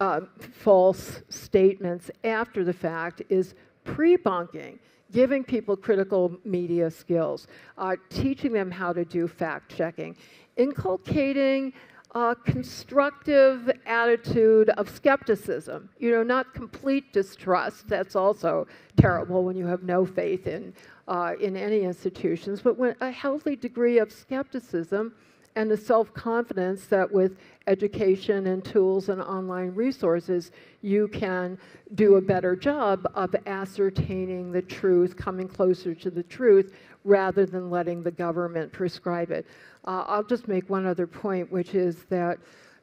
uh, false statements after the fact is pre-bunking giving people critical media skills, uh, teaching them how to do fact checking, inculcating a constructive attitude of skepticism. You know, not complete distrust. That's also terrible when you have no faith in uh, in any institutions, but when a healthy degree of skepticism and the self confidence that with education and tools and online resources, you can do a better job of ascertaining the truth, coming closer to the truth, rather than letting the government prescribe it. Uh, I'll just make one other point, which is that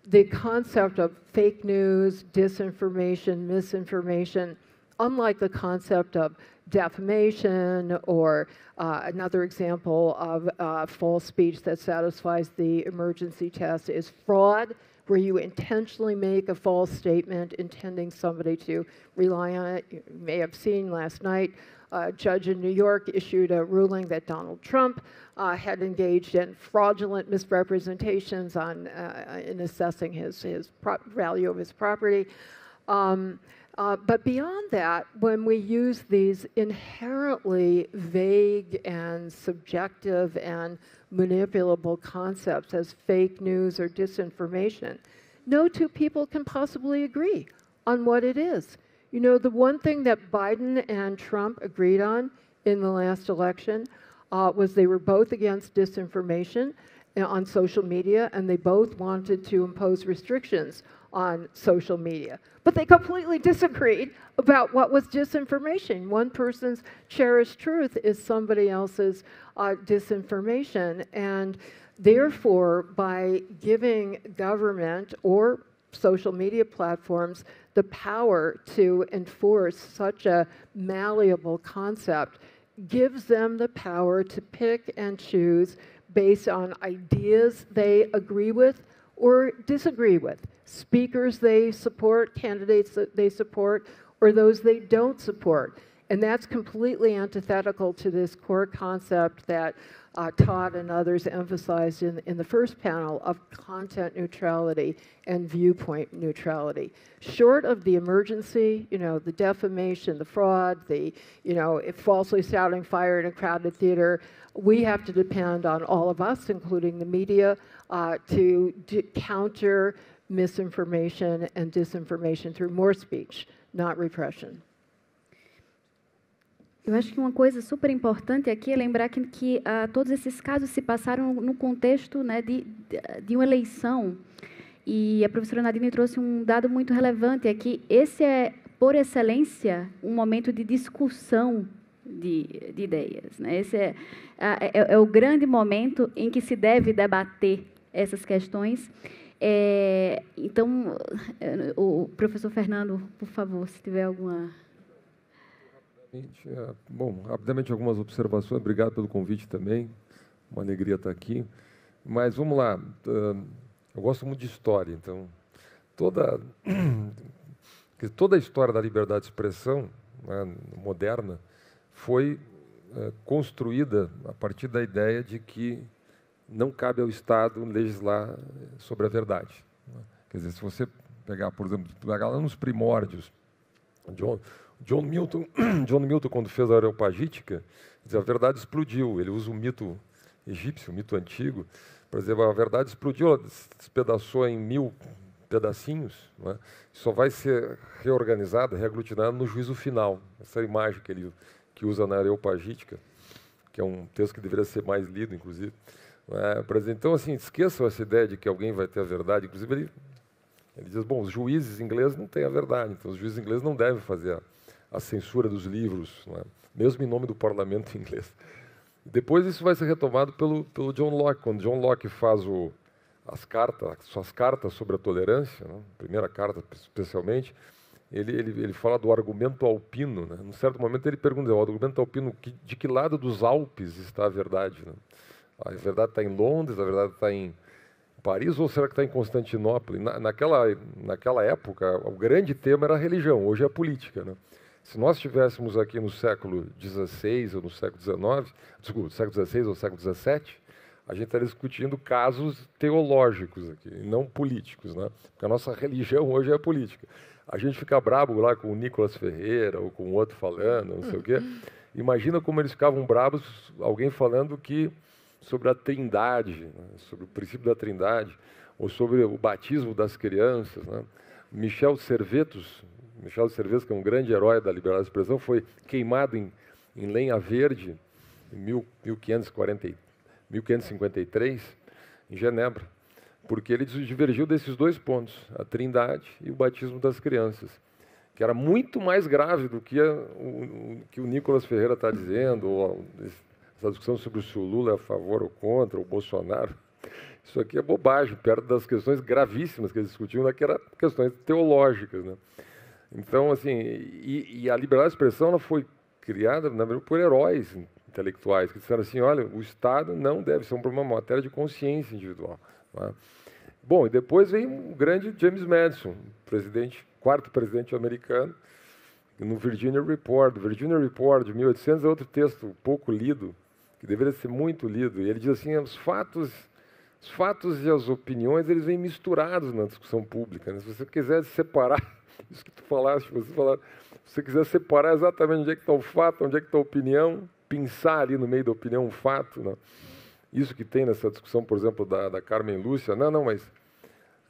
the concept of fake news, disinformation, misinformation, unlike the concept of defamation or uh, another example of uh, false speech that satisfies the emergency test is fraud, where you intentionally make a false statement intending somebody to rely on it. You may have seen last night a judge in New York issued a ruling that Donald Trump uh, had engaged in fraudulent misrepresentations on, uh, in assessing his, his value of his property. Um, Uh, but beyond that, when we use these inherently vague and subjective and manipulable concepts as fake news or disinformation, no two people can possibly agree on what it is. You know, the one thing that Biden and Trump agreed on in the last election uh, was they were both against disinformation uh, on social media and they both wanted to impose restrictions on social media. But they completely disagreed about what was disinformation. One person's cherished truth is somebody else's uh, disinformation. And therefore, by giving government or social media platforms the power to enforce such a malleable concept gives them the power to pick and choose based on ideas they agree with or disagree with, speakers they support, candidates that they support, or those they don't support. And that's completely antithetical to this core concept that uh, Todd and others emphasized in, in the first panel of content neutrality and viewpoint neutrality. Short of the emergency, you know, the defamation, the fraud, the, you know, falsely shouting fire in a crowded theater, we have to depend on all of us, including the media, uh, to counter misinformation and disinformation through more speech, not repression. Eu acho que uma coisa super importante aqui é lembrar que, que uh, todos esses casos se passaram no contexto né, de, de uma eleição. E a professora Nadine trouxe um dado muito relevante, é que esse é, por excelência, um momento de discussão de, de ideias. Né? Esse é, é, é, o grande momento em que se deve debater essas questões. É, então, o professor Fernando, por favor, se tiver alguma é, bom, rapidamente algumas observações. Obrigado pelo convite também. Uma alegria estar aqui. Mas vamos lá. Eu gosto muito de história, então toda toda a história da liberdade de expressão né, moderna foi é, construída a partir da ideia de que não cabe ao Estado legislar sobre a verdade. Quer dizer, se você pegar, por exemplo, pegar lá nos primórdios, John, John Milton, John Milton, quando fez a Areopagítica, a verdade explodiu. Ele usa o mito egípcio, o mito antigo, para dizer a verdade explodiu, ela despedaçou em mil pedacinhos, é? só vai ser reorganizada, reaglutinada no juízo final. Essa é imagem que ele que usa na Areopagítica, que é um texto que deveria ser mais lido, inclusive. É? Então, assim, esqueçam essa ideia de que alguém vai ter a verdade. Inclusive, ele, ele diz, bom, os juízes ingleses não têm a verdade, então os juízes ingleses não devem fazer a, a censura dos livros, é? mesmo em nome do parlamento inglês. Depois isso vai ser retomado pelo, pelo John Locke, quando John Locke faz o, as cartas, suas cartas sobre a tolerância, né? primeira carta especialmente, ele, ele, ele fala do argumento alpino. Né? Num certo momento ele pergunta, o argumento alpino, de que lado dos Alpes está a verdade? Né? A verdade está em Londres, a verdade está em Paris ou será que está em Constantinopla? Na, naquela, naquela época, o grande tema era a religião, hoje é a política. Né? Se nós estivéssemos aqui no século XVI ou no século XIX, desculpa, século XVI ou século XVII, a gente estaria discutindo casos teológicos aqui, não políticos, né? Porque a nossa religião hoje é política. A gente fica brabo lá com o Nicolas Ferreira ou com outro falando, não sei o quê. Imagina como eles ficavam bravos, alguém falando que sobre a Trindade, né? sobre o princípio da Trindade, ou sobre o batismo das crianças, né? Michel Servetus, Michel Cervez, que é um grande herói da liberdade de expressão, foi queimado em, em lenha verde em 1540, 1553, em Genebra, porque ele divergiu desses dois pontos, a trindade e o batismo das crianças, que era muito mais grave do que, a, o, que o Nicolas Ferreira está dizendo, ou essa discussão sobre se o Lula é a favor ou contra, o Bolsonaro. Isso aqui é bobagem, perto das questões gravíssimas que eles discutiam, que eram questões teológicas. Né? Então, assim, e, e a liberdade de expressão ela foi criada, na verdade, por heróis intelectuais que disseram assim, olha, o Estado não deve ser uma matéria de consciência individual. É? Bom, e depois vem o grande James Madison, presidente, quarto presidente americano, no Virginia Report. O Virginia Report de 1800 é outro texto pouco lido, que deveria ser muito lido. E ele diz assim, os fatos os fatos e as opiniões eles vêm misturados na discussão pública. Né? Se você quiser separar isso que tu falaste, você falar, se você quiser separar exatamente onde é que está o fato, onde é que está a opinião, pensar ali no meio da opinião um fato, né? isso que tem nessa discussão, por exemplo, da, da Carmen Lúcia, não, não, mas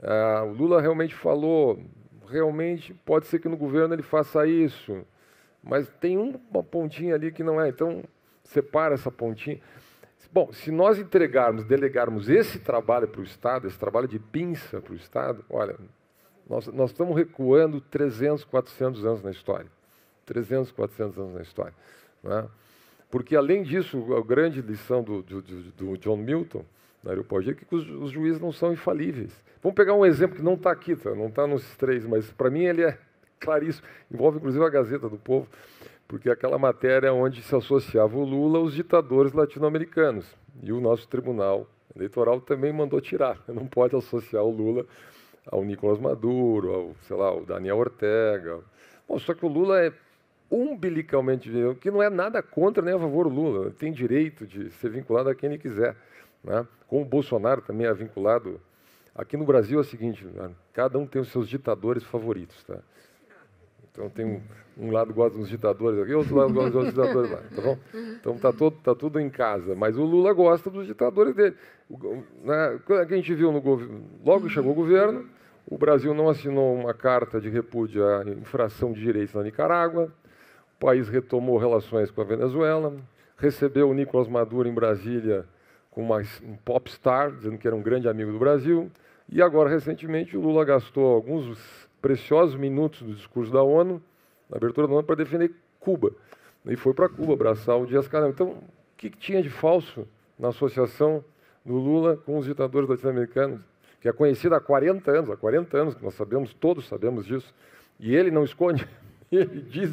ah, o Lula realmente falou, realmente pode ser que no governo ele faça isso, mas tem uma pontinha ali que não é, então separa essa pontinha. Bom, se nós entregarmos, delegarmos esse trabalho para o Estado, esse trabalho de pinça para o Estado, olha, nós, nós estamos recuando 300, 400 anos na história. 300, 400 anos na história. Né? Porque, além disso, a grande lição do, do, do John Milton, na aeroporto, é que os, os, juízes não são infalíveis. Vamos pegar um exemplo que não está aqui, tá? não está nos três, mas para mim ele é claríssimo. Envolve, inclusive, a Gazeta do Povo, porque é aquela matéria onde se associava o Lula aos ditadores latino-americanos. E o nosso Tribunal Eleitoral também mandou tirar. Não pode associar o Lula ao Nicolás Maduro, ao, sei lá, ao Daniel Ortega. Bom, só que o Lula é umbilicalmente, que não é nada contra nem a favor do Lula, tem direito de ser vinculado a quem ele quiser. Né? Como o Bolsonaro também é vinculado. Aqui no Brasil é o seguinte: né? cada um tem os seus ditadores favoritos. Tá? Então tem um, um lado gosta dos ditadores aqui, outro lado gosta dos ditadores lá, tá bom? Então tá, todo, tá tudo em casa. Mas o Lula gosta dos ditadores dele. O, né, a gente viu no governo, logo chegou o governo, o Brasil não assinou uma carta de repúdio à infração de direitos na Nicarágua, o país retomou relações com a Venezuela, recebeu o Nicolás Maduro em Brasília com uma, um popstar, dizendo que era um grande amigo do Brasil, e agora, recentemente, o Lula gastou alguns preciosos minutos do discurso da ONU, na abertura da ONU, para defender Cuba. E foi para Cuba abraçar o Dias-Canel. Então, o que, que tinha de falso na associação do Lula com os ditadores latino-americanos? Que é conhecida há 40 anos, há 40 anos, que nós sabemos, todos sabemos disso. E ele não esconde, ele diz,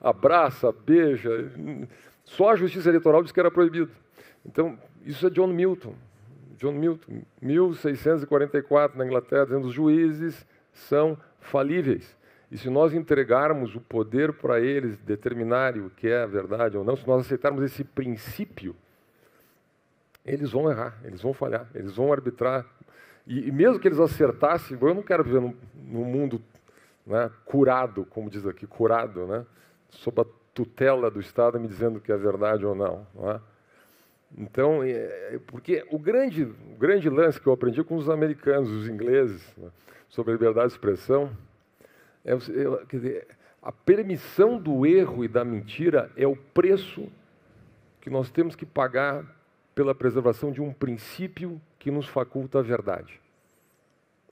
abraça, beija. Só a justiça eleitoral diz que era proibido. Então, isso é John Milton. John Milton, 1644, na Inglaterra, dizendo os juízes são falíveis. E se nós entregarmos o poder para eles determinarem o que é a verdade ou não, se nós aceitarmos esse princípio, eles vão errar, eles vão falhar, eles vão arbitrar. E, e mesmo que eles acertassem, eu não quero viver num, num mundo né, curado, como diz aqui, curado, né, sob a tutela do Estado me dizendo que é verdade ou não. não é? Então, é, porque o grande, o grande lance que eu aprendi com os americanos, os ingleses, né, sobre a liberdade de expressão, é, quer dizer, a permissão do erro e da mentira é o preço que nós temos que pagar pela preservação de um princípio que nos faculta a verdade.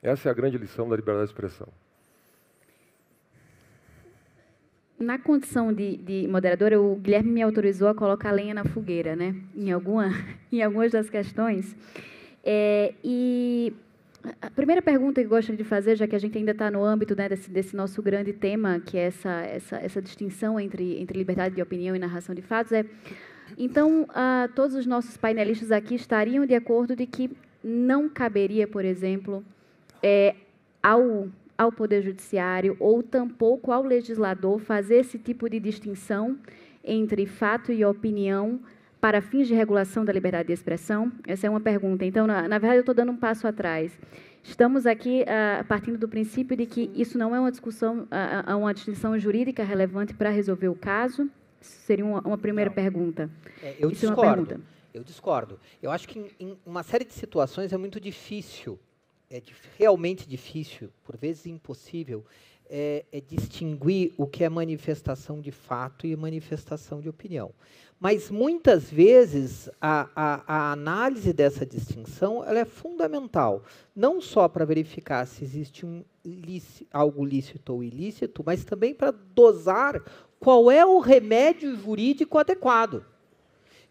Essa é a grande lição da liberdade de expressão. Na condição de, de moderadora, o Guilherme me autorizou a colocar lenha na fogueira, né? Em, alguma, em algumas das questões. É, e a primeira pergunta que eu gostaria de fazer, já que a gente ainda está no âmbito né, desse, desse, nosso grande tema, que é essa, essa, essa distinção entre, entre liberdade de opinião e narração de fatos, é então uh, todos os nossos painelistas aqui estariam de acordo de que não caberia, por exemplo, é, ao ao Poder Judiciário ou tampouco ao legislador fazer esse tipo de distinção entre fato e opinião para fins de regulação da liberdade de expressão? Essa é uma pergunta. Então, na, na verdade, eu estou dando um passo atrás. Estamos aqui uh, partindo do princípio de que isso não é uma discussão, uh, uma distinção jurídica relevante para resolver o caso. Isso seria uma, uma primeira não. pergunta. É, eu isso discordo. É eu discordo. Eu acho que em, em uma série de situações é muito difícil, é realmente difícil, por vezes impossível, é, é, distinguir o que é manifestação de fato e manifestação de opinião. Mas muitas vezes a, a, a análise dessa distinção é fundamental, não só para verificar se existe um lícito, algo lícito ou ilícito, mas também para dosar qual é o remédio jurídico adequado.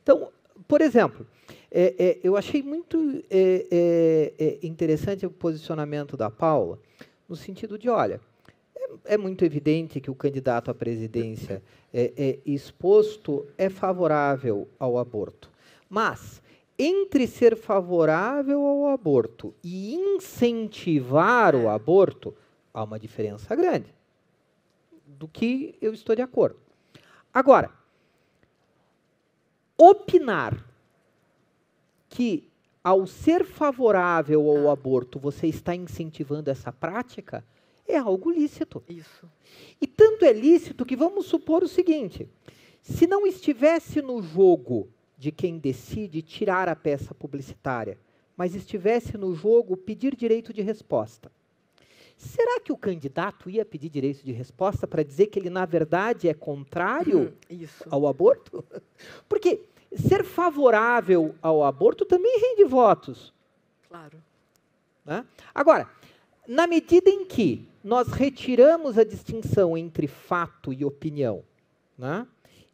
Então, por exemplo, é, é, eu achei muito é, é, é interessante o posicionamento da Paula, no sentido de, olha, é muito evidente que o candidato à presidência é, é exposto é favorável ao aborto. Mas, entre ser favorável ao aborto e incentivar o aborto, há uma diferença grande. Do que eu estou de acordo. Agora, opinar que ao ser favorável ao aborto, você está incentivando essa prática, é algo lícito. Isso. E tanto é lícito que vamos supor o seguinte: se não estivesse no jogo de quem decide tirar a peça publicitária, mas estivesse no jogo pedir direito de resposta. Será que o candidato ia pedir direito de resposta para dizer que ele, na verdade, é contrário Uhum, ao aborto? Porque ser favorável ao aborto também rende votos. Claro. Né? Agora, na medida em que nós retiramos a distinção entre fato e opinião, né?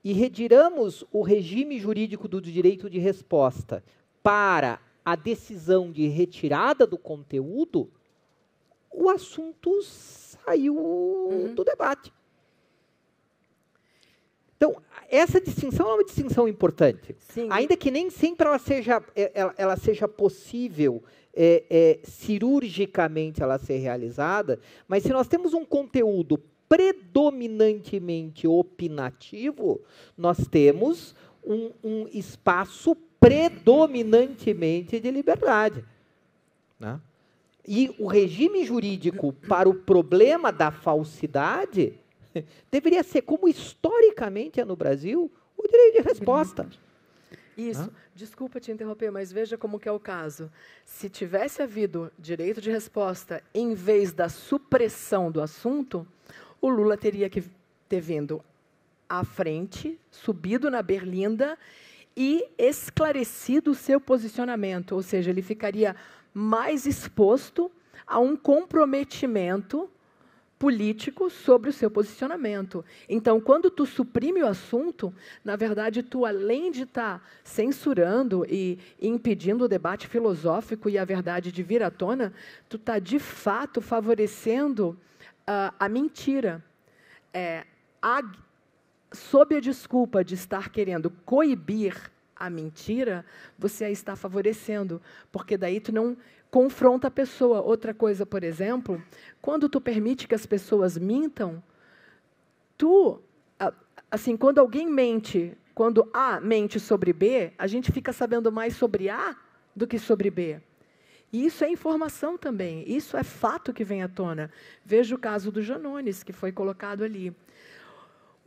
e retiramos o regime jurídico do direito de resposta para a decisão de retirada do conteúdo, o assunto saiu do debate. Então, essa distinção é uma distinção importante. Ainda que nem sempre ela seja, é, ela, ela seja possível é, é, cirurgicamente ela ser realizada, mas se nós temos um conteúdo predominantemente opinativo, nós temos um, um espaço predominantemente de liberdade. Né? E o regime jurídico para o problema da falsidade deveria ser, como historicamente é no Brasil, o direito de resposta. Isso. Hã? Desculpa te interromper, mas veja como que é o caso. Se tivesse havido direito de resposta em vez da supressão do assunto, o Lula teria que ter vindo à frente, subido na berlinda e esclarecido o seu posicionamento, ou seja, ele ficaria mais exposto a um comprometimento político sobre o seu posicionamento. Então, quando tu suprime o assunto, na verdade, tu além de estar tá censurando e, impedindo o debate filosófico e a verdade de vir à tona, tu está de fato favorecendo uh, a mentira. É, a, sob a desculpa de estar querendo coibir a mentira, você a está favorecendo, porque daí tu não confronta a pessoa. Outra coisa, por exemplo, quando tu permite que as pessoas mintam, tu, assim, quando alguém mente, quando A mente sobre B, a gente fica sabendo mais sobre A do que sobre B. E isso é informação também, isso é fato que vem à tona. Veja o caso do Janones, que foi colocado ali.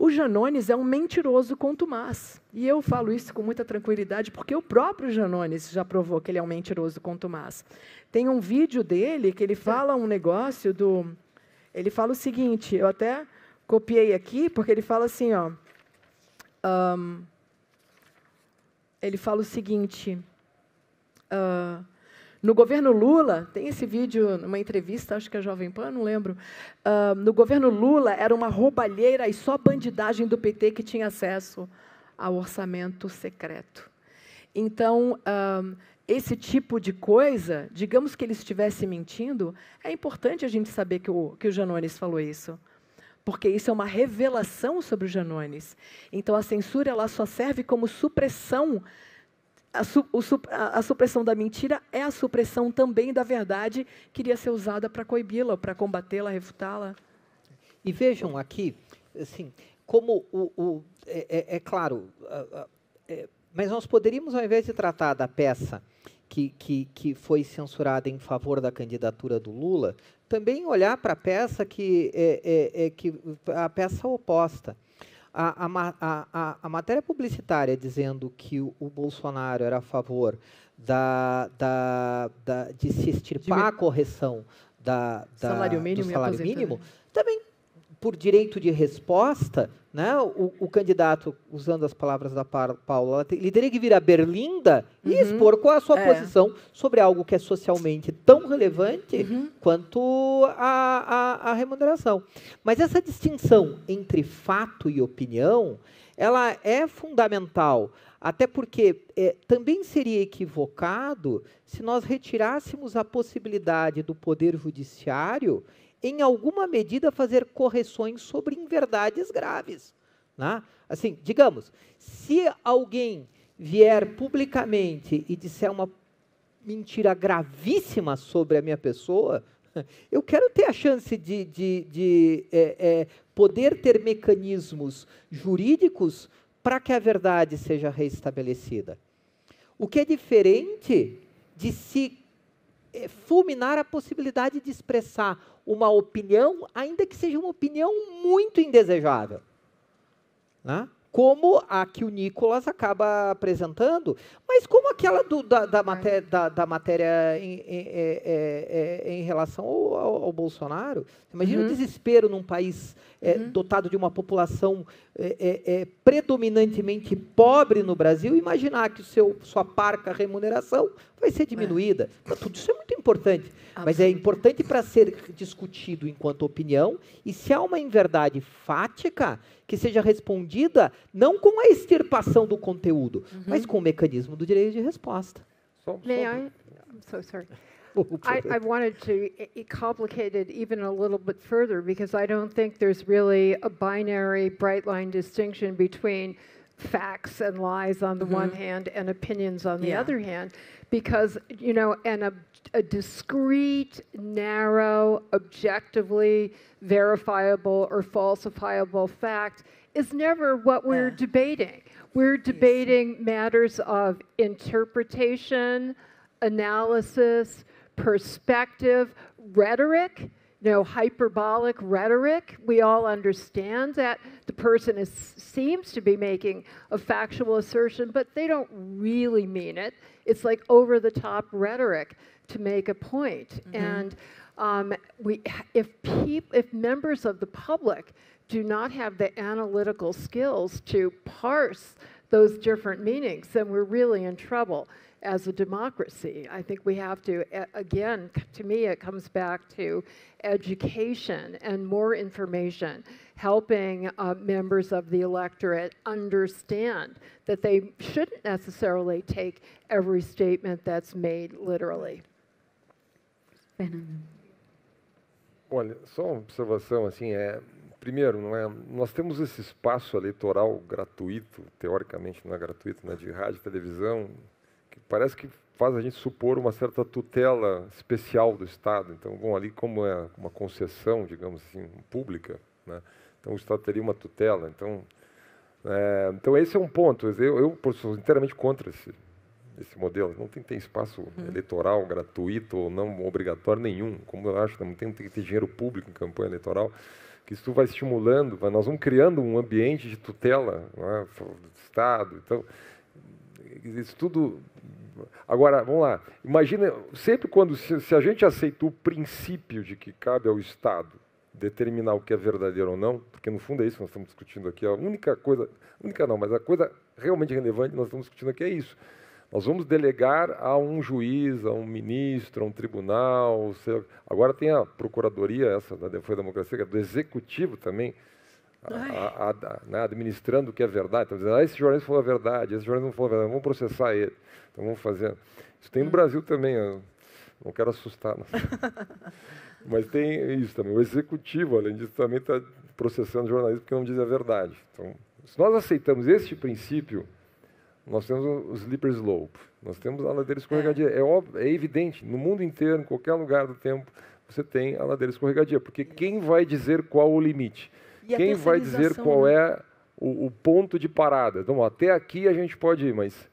O Janones é um mentiroso contumaz. E eu falo isso com muita tranquilidade, porque o próprio Janones já provou que ele é um mentiroso contumaz. Tem um vídeo dele que ele fala um negócio do. Ele fala o seguinte, eu até copiei aqui, porque ele fala assim, ó. Um, ele fala o seguinte. Uh, no governo Lula, tem esse vídeo numa entrevista, acho que é Jovem Pan, não lembro. Uh, no governo Lula era uma roubalheira e só bandidagem do PT que tinha acesso ao orçamento secreto. Então, uh, esse tipo de coisa, digamos que ele estivesse mentindo, é importante a gente saber que o, que o Janones falou isso. Porque isso é uma revelação sobre o Janones. Então, a censura ela só serve como supressão a, su, o, a, supressão da mentira é a supressão também da verdade que iria ser usada para coibi-la, para combatê-la, refutá-la. E vejam aqui, assim, como o, o é, é, é, claro, é, mas nós poderíamos, ao invés de tratar da peça que, que, que foi censurada em favor da candidatura do Lula, também olhar para a peça que é, é, que a peça oposta a, a, a, a, matéria publicitária dizendo que o, o Bolsonaro era a favor da, da, da de se extirpar a correção da, da salário mínimo, do salário mínimo, também por direito de resposta, né, o, o, candidato, usando as palavras da Paula, ele teria que vir a Berlinda uhum. e expor qual é a sua é. posição sobre algo que é socialmente tão relevante uhum. quanto a, a, a, remuneração. Mas essa distinção entre fato e opinião, ela é fundamental, até porque é, também seria equivocado se nós retirássemos a possibilidade do Poder Judiciário em alguma medida, fazer correções sobre inverdades graves. Né? Assim, digamos, se alguém vier publicamente e disser uma mentira gravíssima sobre a minha pessoa, eu quero ter a chance de, de, de é, é, poder ter mecanismos jurídicos para que a verdade seja reestabelecida. O que é diferente de se fulminar a possibilidade de expressar uma opinião, ainda que seja uma opinião muito indesejável. Né? Como a que o Nicolas acaba apresentando, mas como aquela do, da, da, matéria, da, da matéria em, em, em, é, é, é, em relação ao, ao, ao, Bolsonaro. Imagina uhum. o desespero num país é, uhum. dotado de uma população é, é, predominantemente pobre no Brasil, imaginar que seu, sua parca remuneração vai ser diminuída. Então, tudo isso é muito importante. Mas é importante para ser discutido enquanto opinião, e se há uma inverdade fática, que seja respondida não com a extirpação do conteúdo, uhum. mas com o mecanismo do direito de resposta. May I? I'm so sorry. I, I, wanted to complicate it even a little bit further because I don't think there's really a binary, bright line distinction between facts and lies on the mm -hmm. one hand and opinions on the yeah. other hand because, you know, and a, a discrete, narrow, objectively verifiable or falsifiable fact is never what we're debating. We're debating matters of interpretation, analysis, perspective, rhetoric, you know, hyperbolic rhetoric. We all understand that the person is, seems to be making a factual assertion, but they don't really mean it. It's like over the top rhetoric to make a point. Mm -hmm. And um, we, if, peop, if members of the public do not have the analytical skills to parse those different meanings, then we're really in trouble as a democracy. I think we have to, again, to me, it comes back to education and more information, helping uh, members of the electorate understand that they shouldn't necessarily take every statement that's made literally. Olha, só uma observação assim é primeiro, não é, nós temos esse espaço eleitoral gratuito, teoricamente não é gratuito, né, de rádio televisão, que parece que faz a gente supor uma certa tutela especial do Estado. Então, bom, ali como é uma concessão, digamos assim, pública, né, então o Estado teria uma tutela. Então, é, então esse é um ponto. Eu, eu sou inteiramente contra esse, esse modelo. Não tem, tem espaço uhum. eleitoral gratuito ou não obrigatório nenhum. Como eu acho, não tem, tem que ter dinheiro público em campanha eleitoral. Que isso vai estimulando, vai, nós vamos criando um ambiente de tutela é, do Estado. Então, isso tudo. Agora, vamos lá. Imagina, sempre quando, se, se a gente aceita o princípio de que cabe ao Estado determinar o que é verdadeiro ou não, porque no fundo é isso que nós estamos discutindo aqui. A única coisa, única não, mas a coisa realmente relevante que nós estamos discutindo aqui é isso. Nós vamos delegar a um juiz, a um ministro, a um tribunal. Agora tem a procuradoria, essa da Defesa da Democracia, que é do executivo também, a, a, né, administrando o que é verdade. Então, dizendo, ah, esse jornalista falou a verdade, esse jornalista não falou a verdade, vamos processar ele. Então, vamos fazer. Isso tem no hum. Brasil também, não quero assustar. Não. Mas tem isso também. O executivo, além disso, também está processando jornalistas porque não diz a verdade. Então, se nós aceitamos este princípio, nós temos o slipper slope, nós temos a ladeira escorregadia. É, óbvio, é evidente, no mundo inteiro, em qualquer lugar do tempo, você tem a ladeira escorregadia, porque quem vai dizer qual o limite? E quem vai dizer qual né? é o, o, ponto de parada? Então, até aqui a gente pode ir, mas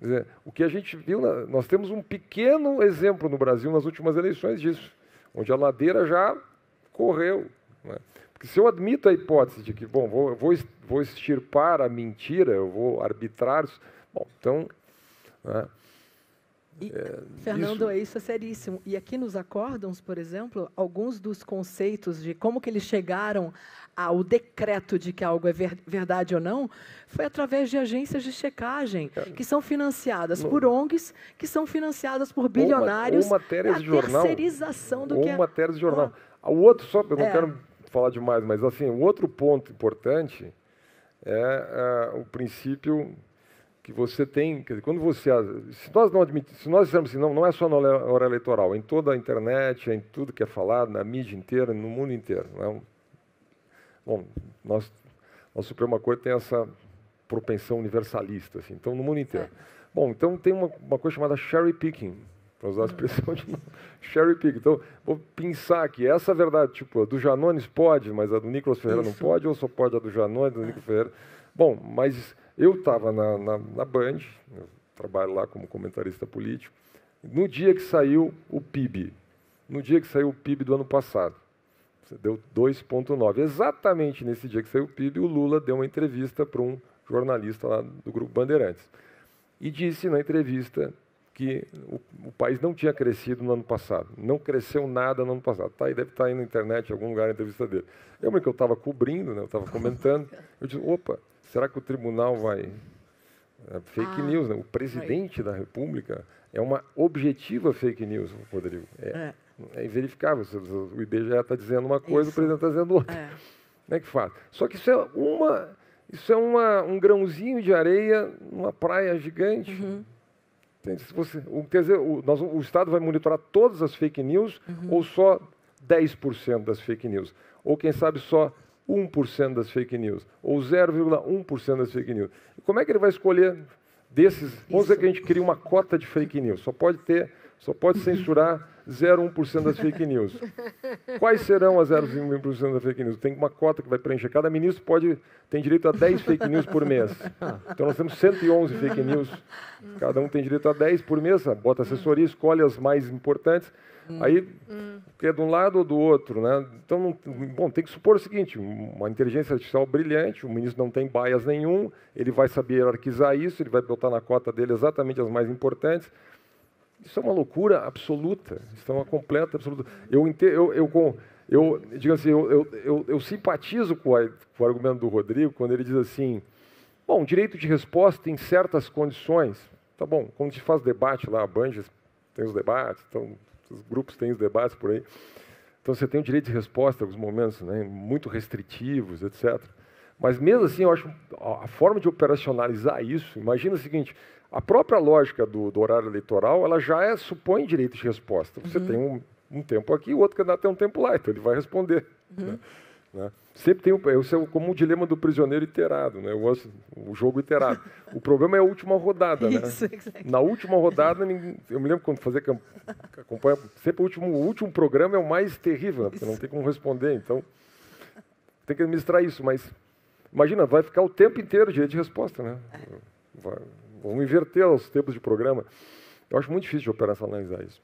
dizer, o que a gente viu, nós temos um pequeno exemplo no Brasil nas últimas eleições disso, onde a ladeira já correu. Né? Porque se eu admito a hipótese de que, bom, vou, vou, vou extirpar a mentira, eu vou arbitrar, bom, então... Né, e, é, Fernando, isso... isso é seríssimo. E aqui nos acórdãos, por exemplo, alguns dos conceitos de como que eles chegaram ao decreto de que algo é ver, verdade ou não, foi através de agências de checagem, é. que são financiadas por ONGs, que são financiadas por bilionários. Ou, matérias é de jornal. terceirização do ou que é... matérias de jornal. Ah. O outro, só, eu não é. quero falar demais, mas assim, o outro ponto importante é, é o princípio que você tem, dizer, quando você, se nós não admitimos, se nós dizemos assim, não, não é só na hora eleitoral, é em toda a internet, é em tudo que é falado, na mídia inteira, no mundo inteiro. Não é um, bom, nós, a Suprema Corte tem essa propensão universalista, assim, então no mundo inteiro. É. Bom, então tem uma, uma coisa chamada cherry picking, para usar a expressão de cherry pick. Então, vou pensar que essa verdade, tipo, a do Janones pode, mas a do Nicolas Ferreira Isso. não pode, ou só pode a do Janones, do Nicolas Ferreira. Bom, mas eu estava na, na, na, Band, trabalho lá como comentarista político, no dia que saiu o PIB, no dia que saiu o PIB do ano passado, deu 2,9. Exatamente nesse dia que saiu o PIB, o Lula deu uma entrevista para um jornalista lá do Grupo Bandeirantes. E disse na entrevista que o, o, país não tinha crescido no ano passado. Não cresceu nada no ano passado. Tá, aí deve estar tá aí na internet, em algum lugar, a entrevista dele. Eu lembro que eu estava cobrindo, né, eu estava comentando. Eu disse, opa, será que o tribunal vai... É, fake ah, news, né? O presidente da República é uma objetiva fake news, Rodrigo. É, é. é inverificável. O IBGE está dizendo uma coisa, isso. o presidente está dizendo outra. É. Como é que faz? Só que isso é uma... Isso é uma, um grãozinho de areia numa praia gigante. Uhum. Se você, o, quer dizer, o, nós, o Estado vai monitorar todas as fake news uhum. ou só 10% das fake news? Ou, quem sabe, só 1% das fake news? Ou 0,1% das fake news? Como é que ele vai escolher desses? Vamos dizer que a gente cria uma cota de fake news. Só pode ter, só pode censurar 0,1% das fake news. Quais serão as 0,1% das fake news? Tem uma cota que vai preencher. Cada ministro pode tem direito a 10 fake news por mês. Então nós temos 111 fake news. Cada um tem direito a 10 por mês. Bota assessoria, escolhe as mais importantes. Aí, que é de um lado ou do outro, né? Então, bom, tem que supor o seguinte: uma inteligência artificial brilhante, o ministro não tem bias nenhum, ele vai saber hierarquizar isso, ele vai botar na cota dele exatamente as mais importantes. Isso é uma loucura absoluta. Isso é uma completa absoluta. Eu, eu, eu, eu, digo assim, eu, eu, eu, eu simpatizo com, a, com, o argumento do Rodrigo quando ele diz assim: bom, direito de resposta em certas condições. Tá bom, quando se faz debate lá, a Banjas tem os debates, então, os grupos têm os debates por aí. Então você tem o direito de resposta em alguns momentos né, muito restritivos, etc. Mas mesmo assim, eu acho a forma de operacionalizar isso, imagina o seguinte, a própria lógica do, do horário eleitoral, ela já é, supõe direito de resposta. Você uhum. tem um, um, tempo aqui, o outro candidato tem um tempo lá, então ele vai responder. Uhum. Né? Né? Sempre tem o, esse é como o dilema do prisioneiro iterado, né? o, o jogo iterado. o problema é a última rodada. Né? Isso, Na última rodada, eu me lembro quando fazia acompanha, sempre o último, o último programa é o mais terrível, né? porque não tem como responder, então tem que administrar isso, mas imagina, vai ficar o tempo inteiro direito de resposta, né? Vai, Vamos inverter os tempos de programa. Eu acho muito difícil de operacionalizar isso.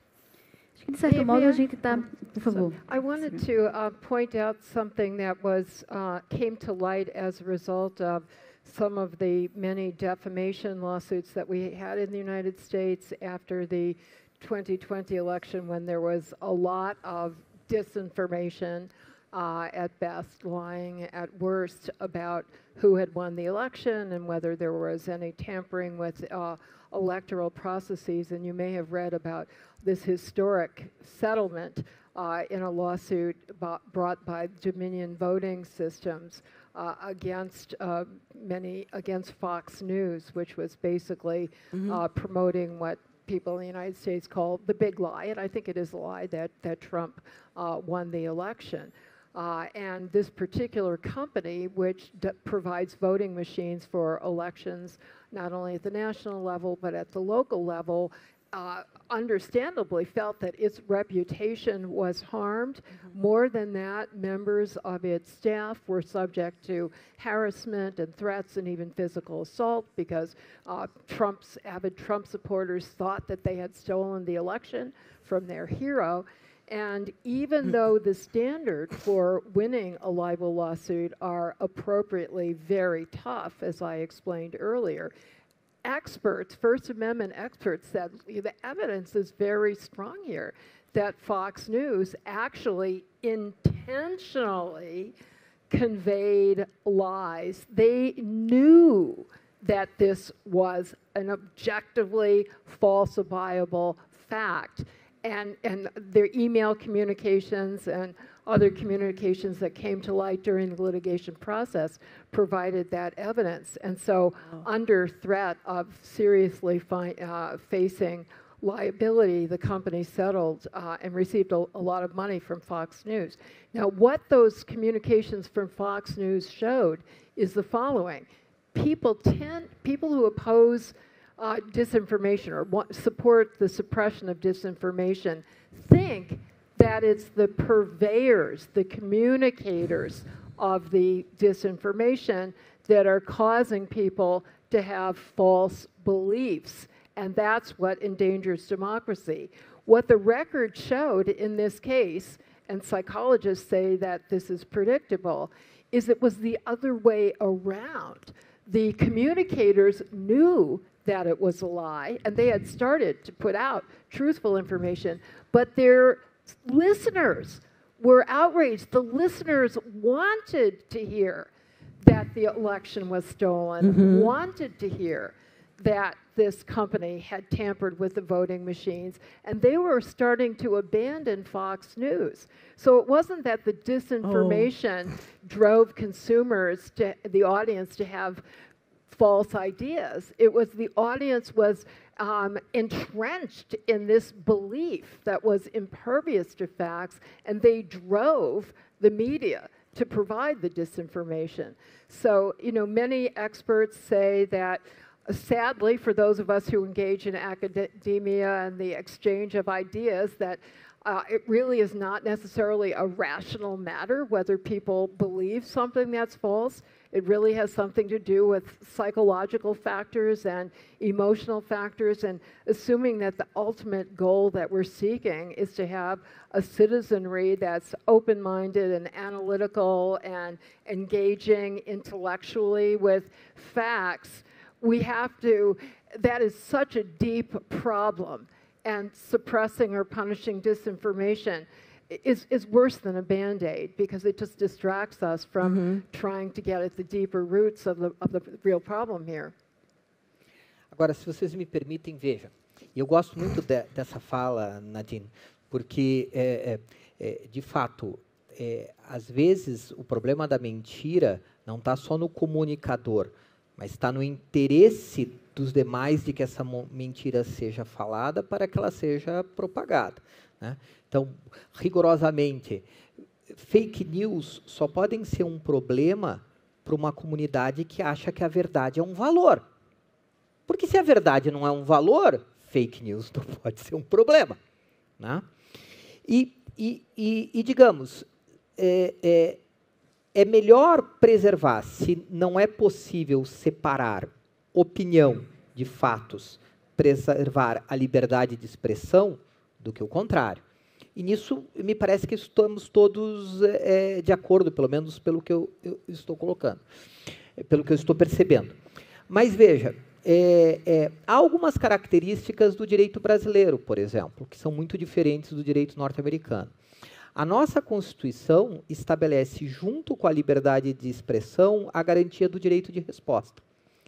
De certo modo, a gente está, por favor. I wanted to uh, point out something that was uh, came to light as a result of some of the many defamation lawsuits that we had in the United States after the 2020 election, when there was a lot of disinformation uh, at best, lying at worst about who had won the election and whether there was any tampering with uh, electoral processes. And you may have read about this historic settlement uh, in a lawsuit brought by Dominion Voting Systems uh, against uh, many against Fox News, which was basically mm-hmm. Uh, promoting what people in the United States call the big lie, and I think it is a lie that that Trump uh, won the election. Uh, and this particular company, which provides voting machines for elections, not only at the national level, but at the local level, uh, understandably felt that its reputation was harmed. Mm-hmm. More than that, members of its staff were subject to harassment and threats and even physical assault because uh, Trump's avid Trump supporters thought that they had stolen the election from their hero. And even mm. though the standard for winning a libel lawsuit are appropriately very tough, as I explained earlier, experts, First Amendment experts, said the evidence is very strong here that Fox News actually intentionally conveyed lies. They knew that this was an objectively falsifiable fact and, and their email communications and other communications that came to light during the litigation process provided that evidence. And so, wow. under threat of seriously fi- uh, facing liability, the company settled uh, and received a, a, lot of money from Fox News. Now, what those communications from Fox News showed is the following: people tend, people who oppose uh, disinformation or support the suppression of disinformation think that it's the purveyors, the communicators of the disinformation that are causing people to have false beliefs. And that's what endangers democracy. What the record showed in this case, and psychologists say that this is predictable, is it was the other way around. The communicators knew that it was a lie, and they had started to put out truthful information, but their listeners were outraged. The listeners wanted to hear that the election was stolen, Mhm. wanted to hear that this company had tampered with the voting machines, and they were starting to abandon Fox News. So it wasn't that the disinformation drove consumers to the audience to have false ideas. It was the audience was um, entrenched in this belief that was impervious to facts, and they drove the media to provide the disinformation. So, you know, many experts say that. uh, Sadly, for those of us who engage in academia and the exchange of ideas, that uh, it really is not necessarily a rational matter whether people believe something that's false. It really has something to do with psychological factors and emotional factors, and assuming that the ultimate goal that we're seeking is to have a citizenry that's open minded and analytical and engaging intellectually with facts. We have to, that is such a deep problem, and suppressing or punishing disinformation is, is worse than a band aid because it just distracts us from trying to get at the deeper roots of the, of the real problem here. Agora, se vocês me permitem, veja. Eu gosto muito de, dessa fala, Nadine, porque, é, é, é, de fato, é, às vezes o problema da mentira não está só no comunicador, mas está no interesse dos demais de que essa mentira seja falada para que ela seja propagada. Né? Então, rigorosamente, fake news só podem ser um problema para uma comunidade que acha que a verdade é um valor. Porque se a verdade não é um valor, fake news não pode ser um problema. Né? E, e, e, e, digamos, é, é, é melhor preservar, se não é possível separar opinião de fatos, preservar a liberdade de expressão, do que o contrário. E nisso me parece que estamos todos é, de acordo, pelo menos pelo que eu, eu estou colocando, é, pelo que eu estou percebendo. Mas veja, é, é, há algumas características do direito brasileiro, por exemplo, que são muito diferentes do direito norte-americano. A nossa Constituição estabelece, junto com a liberdade de expressão, a garantia do direito de resposta.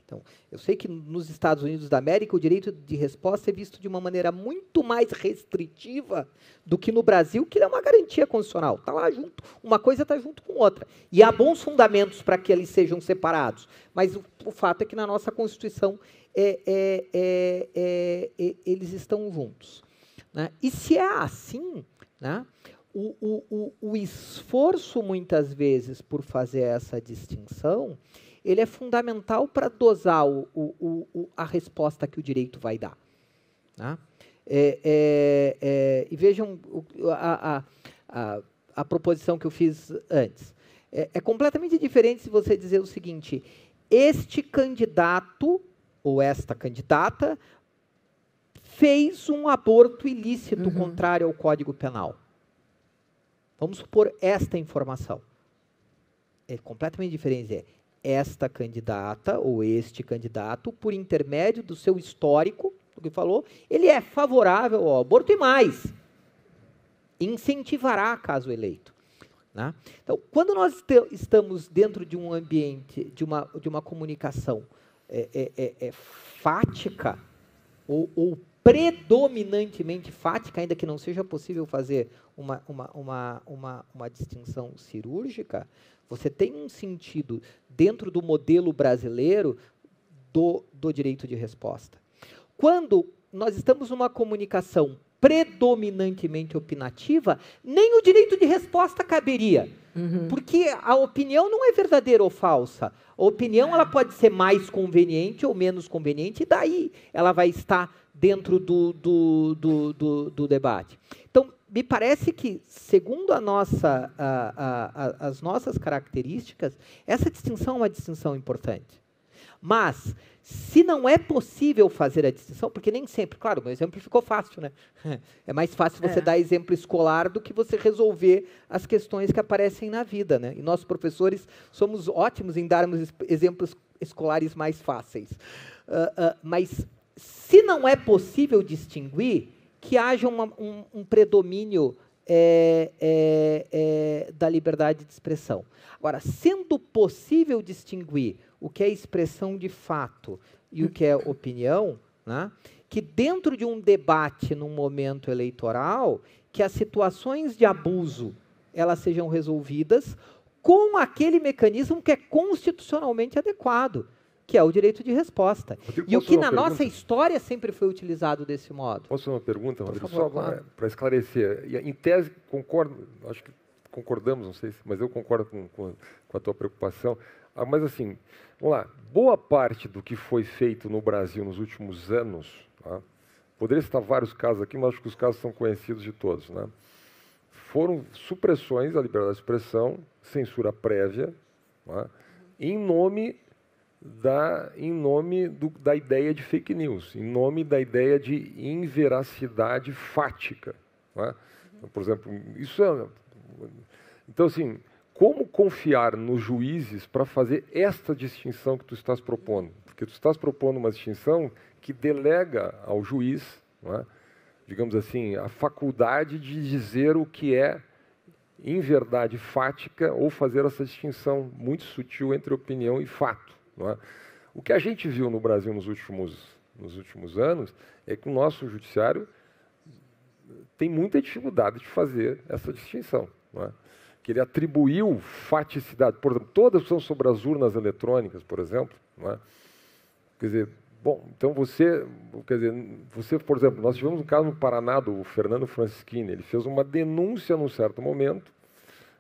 Então, eu sei que nos Estados Unidos da América o direito de resposta é visto de uma maneira muito mais restritiva do que no Brasil, que é uma garantia constitucional. Está lá junto, uma coisa está junto com outra. E há bons fundamentos para que eles sejam separados. Mas o, o fato é que na nossa Constituição é, é, é, é, é, eles estão juntos. Né? E se é assim, né? o, o, o, o esforço, muitas vezes, por fazer essa distinção, ele é fundamental para dosar o, o, o, a resposta que o direito vai dar. Né? É, é, é, e vejam a, a, a, a, proposição que eu fiz antes. É, é, completamente diferente se você dizer o seguinte: este candidato ou esta candidata fez um aborto ilícito uhum. contrário ao Código Penal. Vamos supor esta informação. É completamente diferente. Esta candidata ou este candidato, por intermédio do seu histórico, do que falou, ele é favorável ao aborto e mais, incentivará caso eleito. Né? Então, quando nós estamos dentro de um ambiente, de uma, de uma comunicação é, é, é, é fática, ou, ou, predominantemente fática, ainda que não seja possível fazer uma, uma, uma, uma, uma distinção cirúrgica, você tem um sentido dentro do modelo brasileiro do, do direito de resposta. Quando nós estamos numa comunicação predominantemente opinativa, nem o direito de resposta caberia. Uhum. Porque a opinião não é verdadeira ou falsa. A opinião ela pode ser mais conveniente ou menos conveniente, e daí ela vai estar dentro do, do, do, do, do debate. Me parece que, segundo a nossa, a, a, as nossas características, essa distinção é uma distinção importante. Mas, se não é possível fazer a distinção, porque nem sempre, claro, meu exemplo ficou fácil, né? É mais fácil você é. dar exemplo escolar do que você resolver as questões que aparecem na vida, né? E nós, professores, somos ótimos em darmos exemplos escolares mais fáceis. Uh, uh, mas, se não é possível distinguir, que haja uma, um, um predomínio é, é, é, da liberdade de expressão. Agora, sendo possível distinguir o que é expressão de fato e o que é opinião, né, que dentro de um debate num momento eleitoral, que as situações de abuso elas sejam resolvidas com aquele mecanismo que é constitucionalmente adequado que é o direito de resposta. Rodrigo, e o que na pergunta? nossa história sempre foi utilizado desse modo. Posso fazer uma pergunta, Rodrigo? Favor, Só claro. para esclarecer. Em tese, concordo, acho que concordamos, não sei se, mas eu concordo com, com, com a tua preocupação. Ah, mas assim, vamos lá, boa parte do que foi feito no Brasil nos últimos anos, tá? poderia citar vários casos aqui, mas acho que os casos são conhecidos de todos, né? foram supressões à liberdade de expressão, censura prévia, tá? em nome da, em nome do, da ideia de fake news, em nome da ideia de inveracidade fática. É? Então, por exemplo, isso é. Então, assim, como confiar nos juízes para fazer esta distinção que tu estás propondo? Porque tu estás propondo uma distinção que delega ao juiz, é? digamos assim, a faculdade de dizer o que é em verdade fática ou fazer essa distinção muito sutil entre opinião e fato. É? O que a gente viu no Brasil nos últimos, nos últimos anos é que o nosso judiciário tem muita dificuldade de fazer essa distinção. É? Que ele atribuiu faticidade, por exemplo, todas são sobre as urnas eletrônicas, por exemplo. É? Quer dizer, bom, então você, quer dizer, você, por exemplo, nós tivemos um caso no Paraná do Fernando Francischini, ele fez uma denúncia num certo momento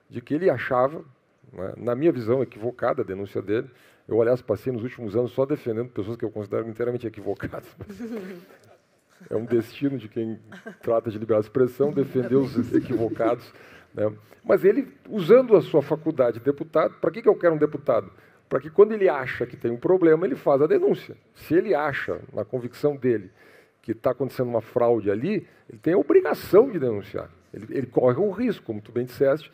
de que ele achava, é? na minha visão equivocada a denúncia dele, eu, aliás, passei nos últimos anos só defendendo pessoas que eu considero inteiramente equivocadas. É um destino de quem trata de liberdade de expressão defender os equivocados. Né? Mas ele, usando a sua faculdade de deputado, para que, que eu quero um deputado? Para que quando ele acha que tem um problema, ele faz a denúncia. Se ele acha, na convicção dele, que está acontecendo uma fraude ali, ele tem a obrigação de denunciar. Ele, ele corre o risco, como tu bem disseste,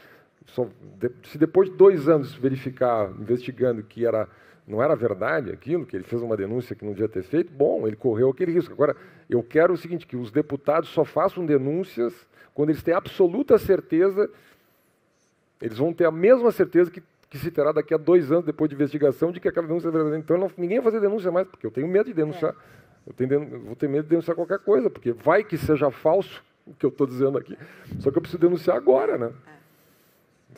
se depois de dois anos verificar, investigando que era, não era verdade aquilo, que ele fez uma denúncia que não devia ter feito, bom, ele correu aquele risco. Agora, eu quero o seguinte, que os deputados só façam denúncias quando eles têm absoluta certeza, eles vão ter a mesma certeza que, que se terá daqui a dois anos, depois de investigação, de que aquela denúncia é verdadeira. Então, não, ninguém vai fazer denúncia mais, porque eu tenho medo de denunciar. É. Eu, tenho, vou ter medo de denunciar qualquer coisa, porque vai que seja falso o que eu estou dizendo aqui. Só que eu preciso denunciar agora, né? É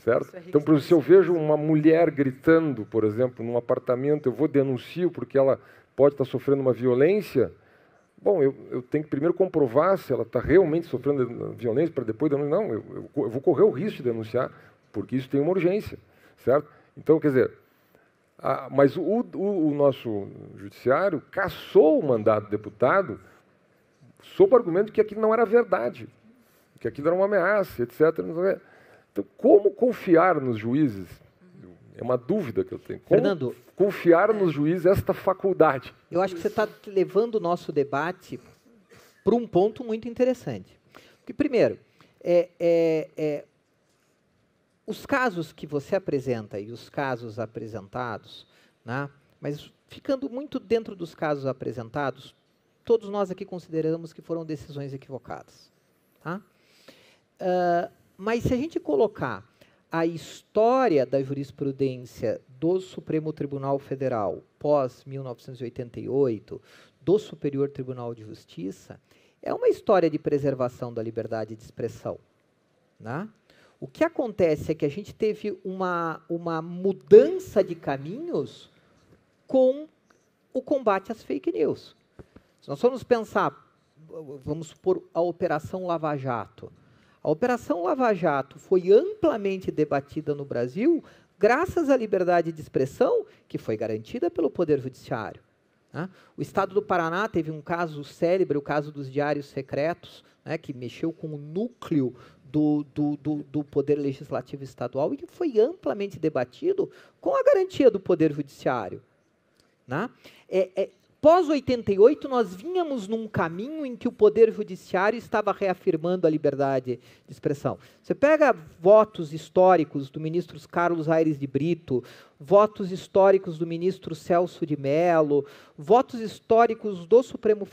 certo? É então, por exemplo, se eu vejo uma mulher gritando, por exemplo, num apartamento, eu vou denuncio porque ela pode estar sofrendo uma violência. Bom, eu, eu tenho que primeiro comprovar se ela está realmente sofrendo violência para depois denunciar. Não, eu, eu, vou correr o risco de denunciar, porque isso tem uma urgência, certo? Então, quer dizer, a, mas o, o, o, nosso judiciário cassou o mandato do deputado sob o argumento que aquilo não era verdade, que aquilo era uma ameaça, etc. Então, como confiar nos juízes? É uma dúvida que eu tenho. Como Fernando, confiar nos juízes esta faculdade? Eu acho que você está levando o nosso debate para um ponto muito interessante. Porque, primeiro, é, é, é, os casos que você apresenta e os casos apresentados, né, mas ficando muito dentro dos casos apresentados, todos nós aqui consideramos que foram decisões equivocadas. Tá? Uh, mas se a gente colocar a história da jurisprudência do Supremo Tribunal Federal pós 1988, do Superior Tribunal de Justiça, é uma história de preservação da liberdade de expressão. Né? O que acontece é que a gente teve uma, uma mudança de caminhos com o combate às fake news. Se nós formos pensar, vamos supor, a Operação Lava Jato, a Operação Lava Jato foi amplamente debatida no Brasil graças à liberdade de expressão que foi garantida pelo Poder Judiciário. Né? O Estado do Paraná teve um caso célebre, o caso dos diários secretos, né, que mexeu com o núcleo do, do, do, do, Poder Legislativo Estadual e que foi amplamente debatido com a garantia do Poder Judiciário. Né? É, é, Pós-88, nós vínhamos num caminho em que o Poder Judiciário estava reafirmando a liberdade de expressão. Você pega votos históricos do ministro Carlos Aires de Brito, votos históricos do ministro Celso de Mello, votos históricos do Supremo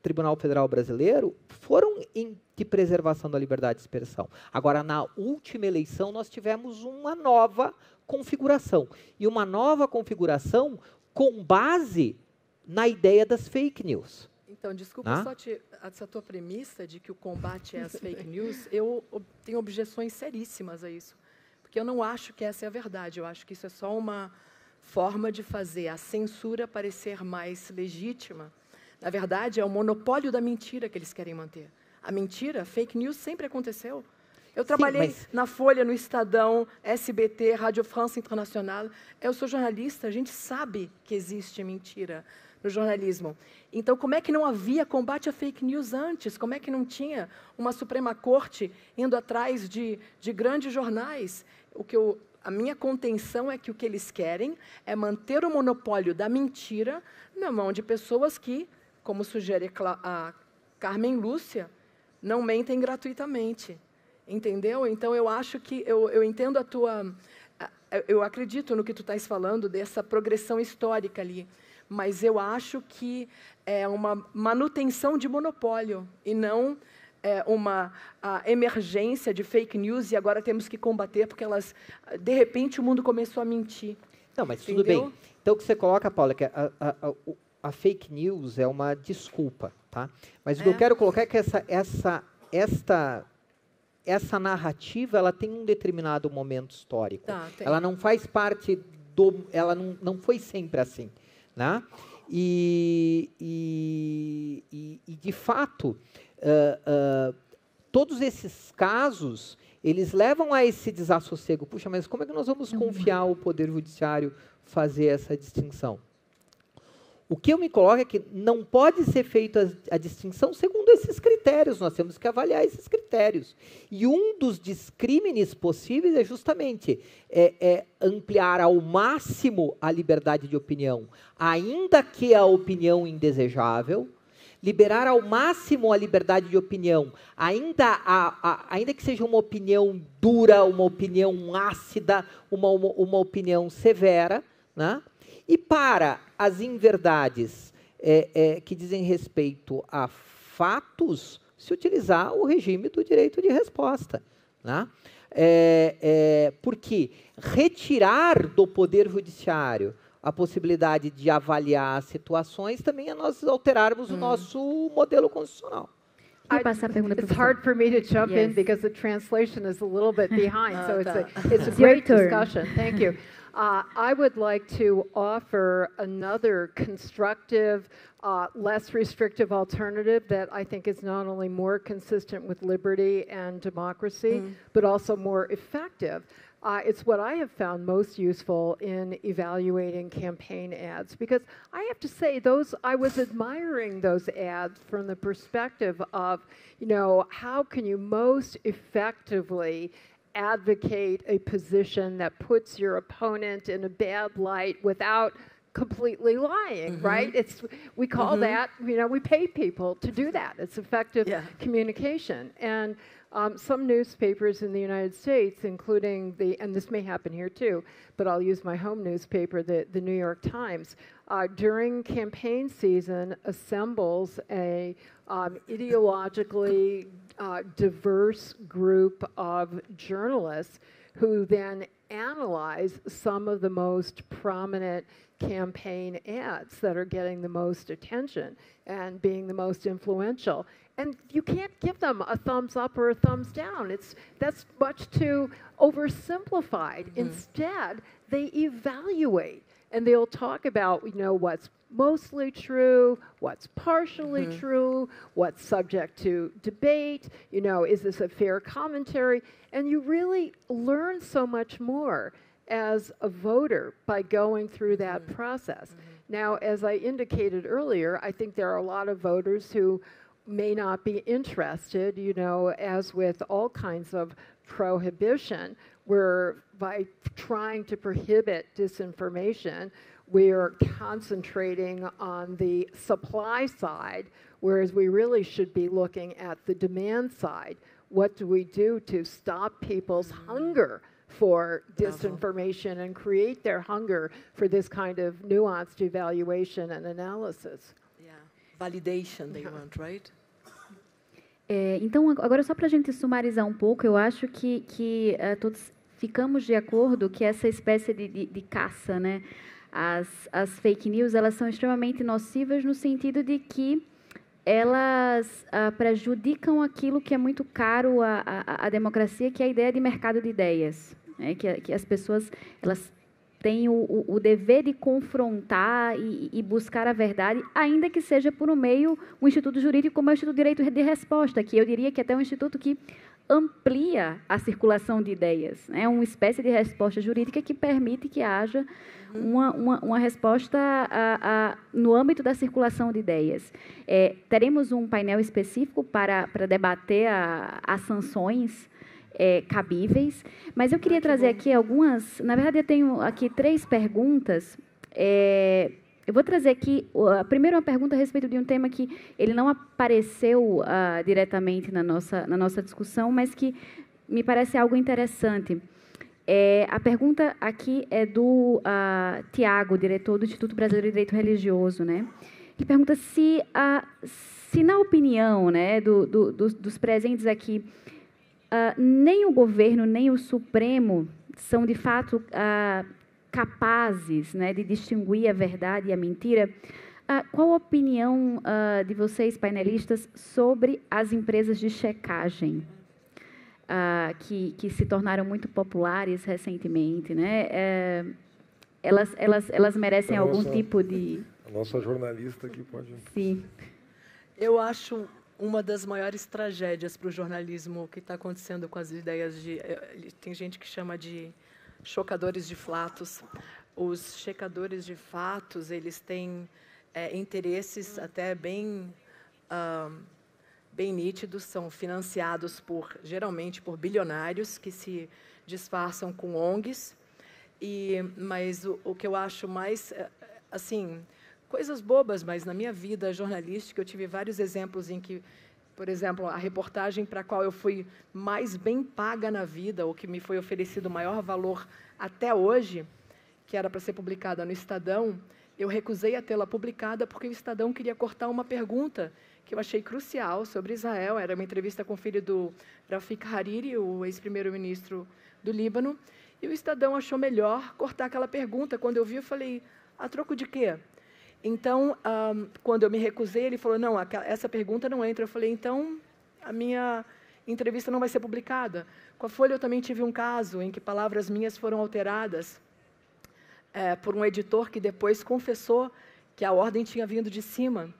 Tribunal Federal Brasileiro, foram em de preservação da liberdade de expressão. Agora, na última eleição, nós tivemos uma nova configuração. E uma nova configuração com base na ideia das fake news. Então, desculpa só te, essa tua premissa de que o combate é às fake news, eu tenho objeções seríssimas a isso. Porque eu não acho que essa é a verdade, eu acho que isso é só uma forma de fazer a censura parecer mais legítima. Na verdade, é o monopólio da mentira que eles querem manter. A mentira, fake news, sempre aconteceu. Eu trabalhei Sim, mas... na Folha, no Estadão, SBT, Rádio France Internacional. Eu sou jornalista, a gente sabe que existe mentira no jornalismo. Então, como é que não havia combate a fake news antes? Como é que não tinha uma Suprema Corte indo atrás de, de grandes jornais? O que eu, a minha contenção é que o que eles querem é manter o monopólio da mentira na mão de pessoas que, como sugere a Carmen Lúcia, não mentem gratuitamente. Entendeu? Então, eu acho que eu, eu entendo a tua. Eu acredito no que tu estás falando, dessa progressão histórica ali mas eu acho que é uma manutenção de monopólio e não é, uma emergência de fake news e agora temos que combater porque elas, de repente, o mundo começou a mentir. Não, mas Entendeu? tudo bem. Então, o que você coloca, Paula, é que a, a, a, a, fake news é uma desculpa, tá? Mas o que eu é. quero colocar é que essa, essa, esta, essa narrativa, ela tem um determinado momento histórico. Tá, ela não faz parte do... Ela não, não foi sempre assim. Né? E, e, e, e de fato, uh, uh, todos esses casos, eles levam a esse desassossego. Puxa, mas como é que nós vamos uhum. confiar o Poder Judiciário fazer essa distinção? O que eu me coloco é que não pode ser feita a, distinção segundo esses critérios, nós temos que avaliar esses critérios. E um dos discrímenes possíveis é justamente é, é ampliar ao máximo a liberdade de opinião, ainda que a opinião indesejável, liberar ao máximo a liberdade de opinião, ainda, a, a, ainda que seja uma opinião dura, uma opinião ácida, uma, uma, uma opinião severa, né? E para as inverdades é, é, que dizem respeito a fatos, se utilizar o regime do direito de resposta. Né? É, é, porque retirar do Poder Judiciário a possibilidade de avaliar situações também é nós alterarmos hum. o nosso modelo constitucional. I, it's hard for me to jump yes. in because the translation is a little bit behind, so it's a, it's a great discussion. Thank you. Uh, I would like to offer another constructive, uh, less restrictive alternative that I think is not only more consistent with liberty and democracy, mm. but also more effective. Uh, it's what I have found most useful in evaluating campaign ads because I have to say those I was admiring those ads from the perspective of, you know, how can you most effectively advocate a position that puts your opponent in a bad light without completely lying, mm-hmm. right? It's we call mm-hmm. that you know we pay people to do that. It's effective yeah. communication, and um, some newspapers in the United States, including the and this may happen here too, but I'll use my home newspaper, the the New York Times, uh, during campaign season assembles a um, ideologically uh, diverse group of journalists who then analyze some of the most prominent campaign ads that are getting the most attention and being the most influential. And you can't give them a thumbs up or a thumbs down. It's that's much too oversimplified. Mm-hmm. Instead, they evaluate and they'll talk about you know what's mostly true, what's partially mm-hmm. true, what's subject to debate, you know, is this a fair commentary? And you really learn so much more as a voter by going through that mm-hmm. process. Mm-hmm. Now, as I indicated earlier, I think there are a lot of voters who may not be interested, you know, as with all kinds of prohibition, where by trying to prohibit disinformation, we're concentrating on the supply side, whereas we really should be looking at the demand side. What do we do to stop people's hunger for disinformation and create their hunger for this kind of nuanced evaluation and analysis? Yeah, validation they want, right? É, então, agora só para a gente sumarizar um pouco, eu acho que, que uh, todos ficamos de acordo que essa espécie de, de, de caça, né, as, as fake news, elas são extremamente nocivas no sentido de que elas uh, prejudicam aquilo que é muito caro à, à, à, democracia, que é a ideia de mercado de ideias. Né? Que, que as pessoas elas têm o, o, dever de confrontar e, e, buscar a verdade, ainda que seja por um meio, um instituto jurídico como é o Instituto de Direito de Resposta, que eu diria que é até um instituto que amplia a circulação de ideias. É uma espécie de resposta jurídica que permite que haja uma, uma, uma resposta a, a, no âmbito da circulação de ideias. É, teremos um painel específico para, para debater as sanções é, cabíveis, mas eu queria trazer aqui algumas. Na verdade, eu tenho aqui três perguntas. É, eu vou trazer aqui, a primeira uma pergunta a respeito de um tema que ele não apareceu uh, diretamente na nossa, na nossa discussão, mas que me parece algo interessante. É, a pergunta aqui é do uh, Tiago, diretor do Instituto Brasileiro de Direito Religioso, né? Ele pergunta se, uh, se na opinião né, do, do, dos, dos presentes aqui, uh, nem o governo nem o Supremo são de fato capazes né, de distinguir a verdade e a mentira. qual a opinião de vocês, painelistas, sobre as empresas de checagem? uh, que, que se tornaram muito populares recentemente, né? É, elas, elas, elas merecem nossa, algum tipo de. A nossa jornalista aqui pode. Sim. Eu acho uma das maiores tragédias para o jornalismo que está acontecendo com as ideias de. Eh, tem gente que chama de chocadores de fatos. Os checadores de fatos, eles têm é, interesses até bem. Uh, bem nítidos, são financiados por geralmente por bilionários que se disfarçam com ONGs. E mas o, o que eu acho mais eh, assim, coisas bobas, mas na minha vida jornalística eu tive vários exemplos em que por exemplo, a reportagem para a qual eu fui mais bem paga na vida, ou que me foi oferecido maior valor até hoje, que era para ser publicada no Estadão, eu recusei a tê-la publicada porque o Estadão queria cortar uma pergunta que eu achei crucial sobre Israel. Era uma entrevista com o filho do Rafik Hariri, o ex-primeiro-ministro do Líbano. E o Estadão achou melhor cortar aquela pergunta. Quando eu vi, eu falei: a troco de quê? Então, um, quando eu me recusei, ele falou: não, essa pergunta não entra. Eu falei: então, a minha entrevista não vai ser publicada. Com a Folha, eu também tive um caso em que palavras minhas foram alteradas é, por um editor que depois confessou que a ordem tinha vindo de cima.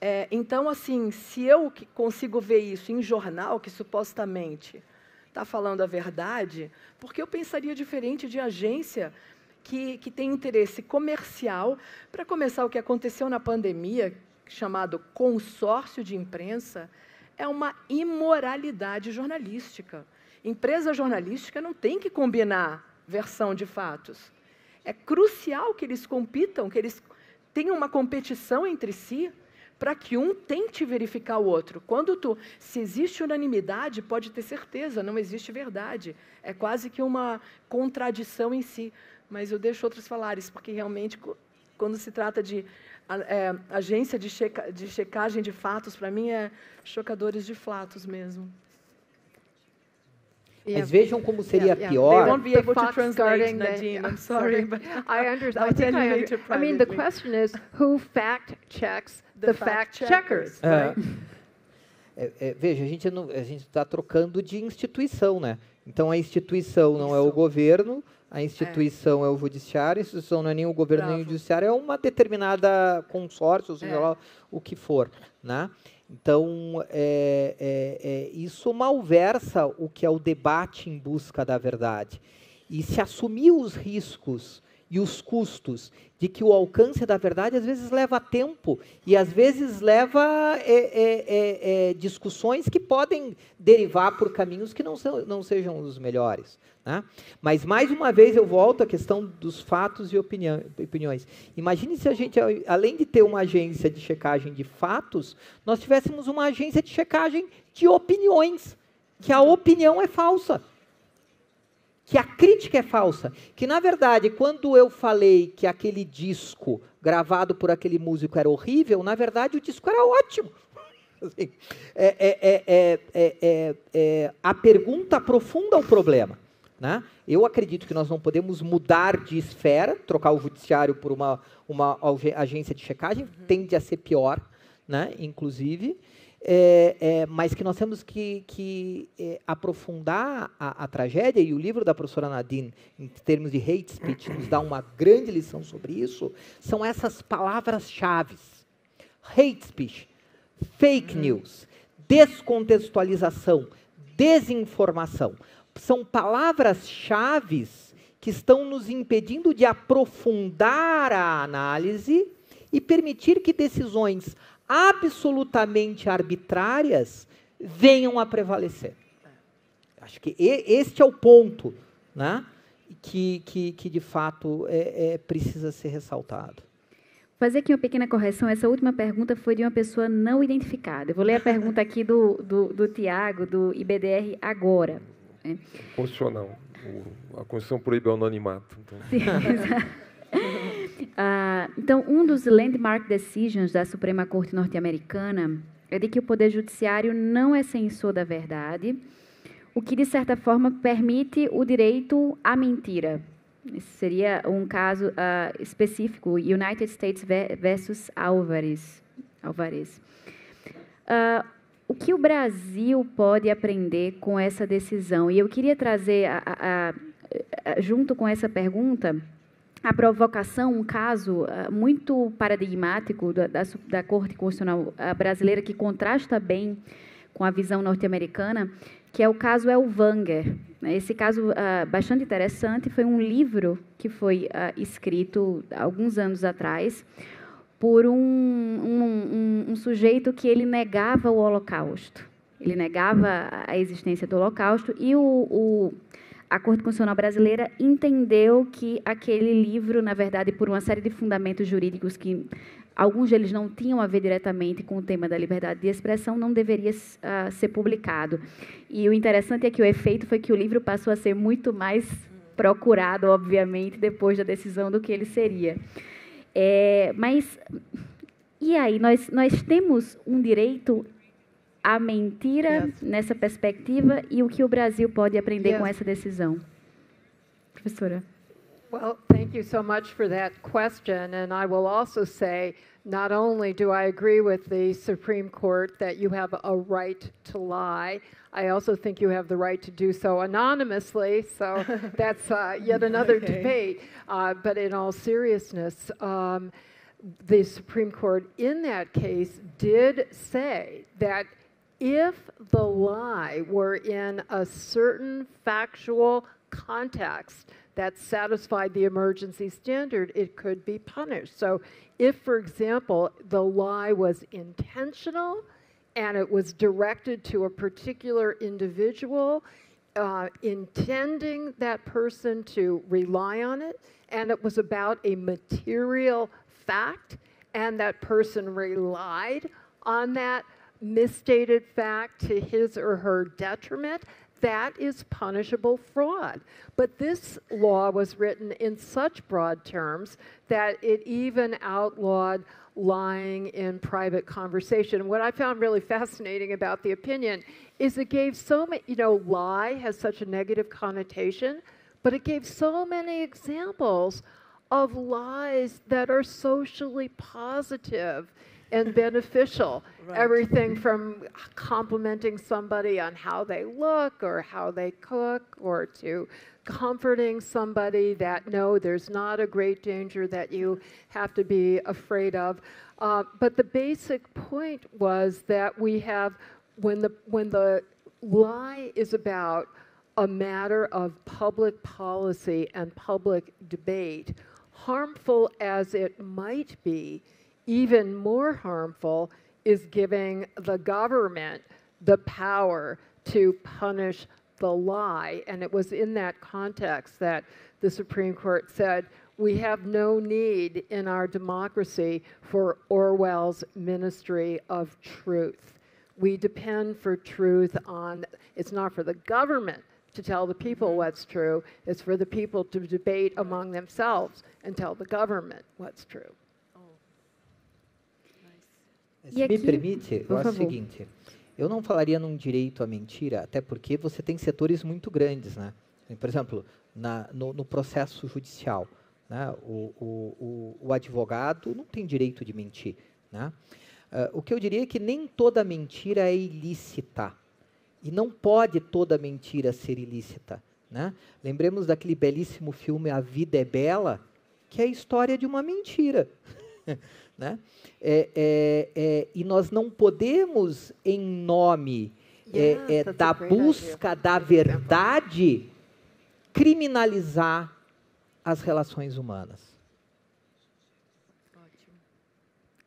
É, então, assim, se eu consigo ver isso em jornal, que supostamente está falando a verdade, porque eu pensaria diferente de agência que, que tem interesse comercial para começar o que aconteceu na pandemia, chamado consórcio de imprensa, é uma imoralidade jornalística. Empresa jornalística não tem que combinar versão de fatos. É crucial que eles compitam, que eles tenham uma competição entre si para que um tente verificar o outro. Quando tu, se existe unanimidade, pode ter certeza, não existe verdade. É quase que uma contradição em si. Mas eu deixo outros falarem, porque realmente, quando se trata de é, agência de, checa, de checagem de fatos, para mim é chocadores de fatos mesmo. Mas vejam como seria yeah, yeah. pior. They won't be able to translate, Nadine. I'm sorry, but I understand. I think I understand. I mean, the question is, who fact checks the, the fact, fact checkers? Uh, é, é, veja, a gente não, a gente está trocando de instituição, né? Então a instituição não Isso. é o governo, a instituição é. é. o judiciário, a instituição não é nem o governo Bravo. nem o judiciário, é uma determinada consórcio, seja é. lá o que for, né? Então, é, é, é, isso malversa o que é o debate em busca da verdade. E se assumir os riscos e os custos de que o alcance da verdade às vezes leva tempo e às vezes leva é, é, é, é discussões que podem derivar por caminhos que não, são, não sejam os melhores. Né? Mas, mais uma vez, eu volto à questão dos fatos e opinião, opiniões. Imagine se a gente, além de ter uma agência de checagem de fatos, nós tivéssemos uma agência de checagem de opiniões, que a opinião é falsa que a crítica é falsa. Que, na verdade, quando eu falei que aquele disco gravado por aquele músico era horrível, na verdade o disco era ótimo. Assim, é, é, é, a pergunta aprofunda o problema. Né? Eu acredito que nós não podemos mudar de esfera, trocar o judiciário por uma, uma agência de checagem, uhum. tende a ser pior, né? inclusive é, é, mas que nós temos que, que é, aprofundar a, a, tragédia, e o livro da professora Nadine, em termos de hate speech, nos dá uma grande lição sobre isso, são essas palavras-chave. Hate speech, fake uhum. news, descontextualização, desinformação. São palavras-chave que estão nos impedindo de aprofundar a análise e permitir que decisões absolutamente arbitrárias venham a prevalecer. Acho que este é o ponto né, que, que, que de fato é, é, precisa ser ressaltado. Fazer aqui uma pequena correção. Essa última pergunta foi de uma pessoa não identificada. Eu vou ler a pergunta aqui do, do, do Tiago, do IBDR, agora. Né? Constitucional. A Constituição proíbe o anonimato. Então. Sim, Uh, então, um dos landmark decisions da Suprema Corte norte-americana é de que o Poder Judiciário não é censor da verdade, o que, de certa forma, permite o direito à mentira. Esse seria um caso uh, específico, United States versus Alvarez. Alvarez. Uh, o que o Brasil pode aprender com essa decisão? E eu queria trazer, a, a, junto com essa pergunta, a provocação, um caso uh, muito paradigmático da, da, da, Corte Constitucional uh, brasileira, que contrasta bem com a visão norte-americana, que é o caso Elvanger. Esse caso uh, bastante interessante foi um livro que foi escrito alguns anos atrás por um, um, um, um sujeito que ele negava o Holocausto. Ele negava a existência do Holocausto e o, o a Corte Constitucional Brasileira entendeu que aquele livro, na verdade, por uma série de fundamentos jurídicos que alguns deles não tinham a ver diretamente com o tema da liberdade de expressão, não deveria uh, ser publicado. E o interessante é que o efeito foi que o livro passou a ser muito mais procurado, obviamente, depois da decisão do que ele seria. É, mas e aí nós nós temos um direito a mentira yes. nessa perspectiva e o que o Brasil pode aprender yes. com essa decisão? Professora. Well, thank you so much for that question. And I will also say not only do I agree with the Supreme Court that you have a right to lie, I also think you have the right to do so anonymously. So that's uh, yet another okay. debate. Uh, but in all seriousness, um, the Supreme Court in that case did say that if the lie were in a certain factual context that satisfied the emergency standard, it could be punished. So, if, for example, the lie was intentional and it was directed to a particular individual, uh, intending that person to rely on it, and it was about a material fact, and that person relied on that misstated fact to his or her detriment, that is punishable fraud. But this law was written in such broad terms that it even outlawed lying in private conversation. What I found really fascinating about the opinion is it gave so many, you know, lie has such a negative connotation, but it gave so many examples of lies that are socially positive and beneficial. Right. Everything from complimenting somebody on how they look or how they cook or to comforting somebody that no, there's not a great danger that you have to be afraid of. Uh, but the basic point was that we have, when the, when the lie is about a matter of public policy and public debate, harmful as it might be, even more harmful is giving the government the power to punish the lie. And it was in that context that the Supreme Court said, we have no need in our democracy for Orwell's ministry of truth. We depend for truth on, it's not for the government to tell the people what's true, it's for the people to debate among themselves and tell the government what's true. Se me permite, eu acho o seguinte, eu não falaria num direito à mentira, até porque você tem setores muito grandes, né? Por exemplo, na, no, no processo judicial, né? o, o, o, o, advogado não tem direito de mentir. Né? Uh, o que eu diria é que nem toda mentira é ilícita. E não pode toda mentira ser ilícita. Né? Lembremos daquele belíssimo filme A Vida é Bela, que é a história de uma mentira. né? É, é, é, e nós não podemos, em nome yeah, é, é, da busca da verdade, criminalizar as relações humanas.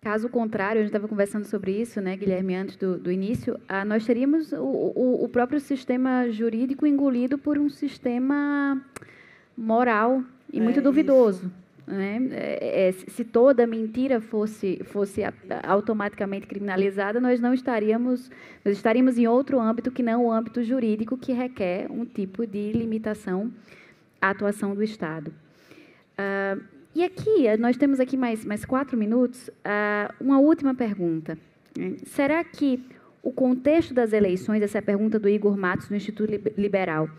Caso contrário, a gente estava conversando sobre isso, né, Guilherme, antes do, do início, ah, nós teríamos o, o, o, próprio sistema jurídico engolido por um sistema moral e é, muito duvidoso. Né? É, é, se toda mentira fosse, fosse automaticamente criminalizada, nós não estaríamos, nós estaríamos em outro âmbito que não o âmbito jurídico, que requer um tipo de limitação à atuação do Estado. Uh, e aqui, nós temos aqui mais, mais quatro minutos. Uh, uma última pergunta. Será que o contexto das eleições, essa é a pergunta do Igor Matos, do Instituto Liberal,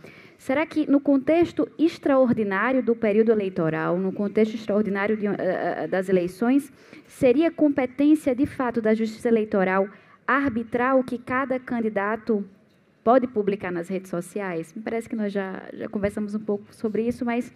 será que no contexto extraordinário do período eleitoral, no contexto extraordinário de, uh, das eleições, seria competência de fato da Justiça Eleitoral arbitrar o que cada candidato pode publicar nas redes sociais? Me parece que nós já, já conversamos um pouco sobre isso, mas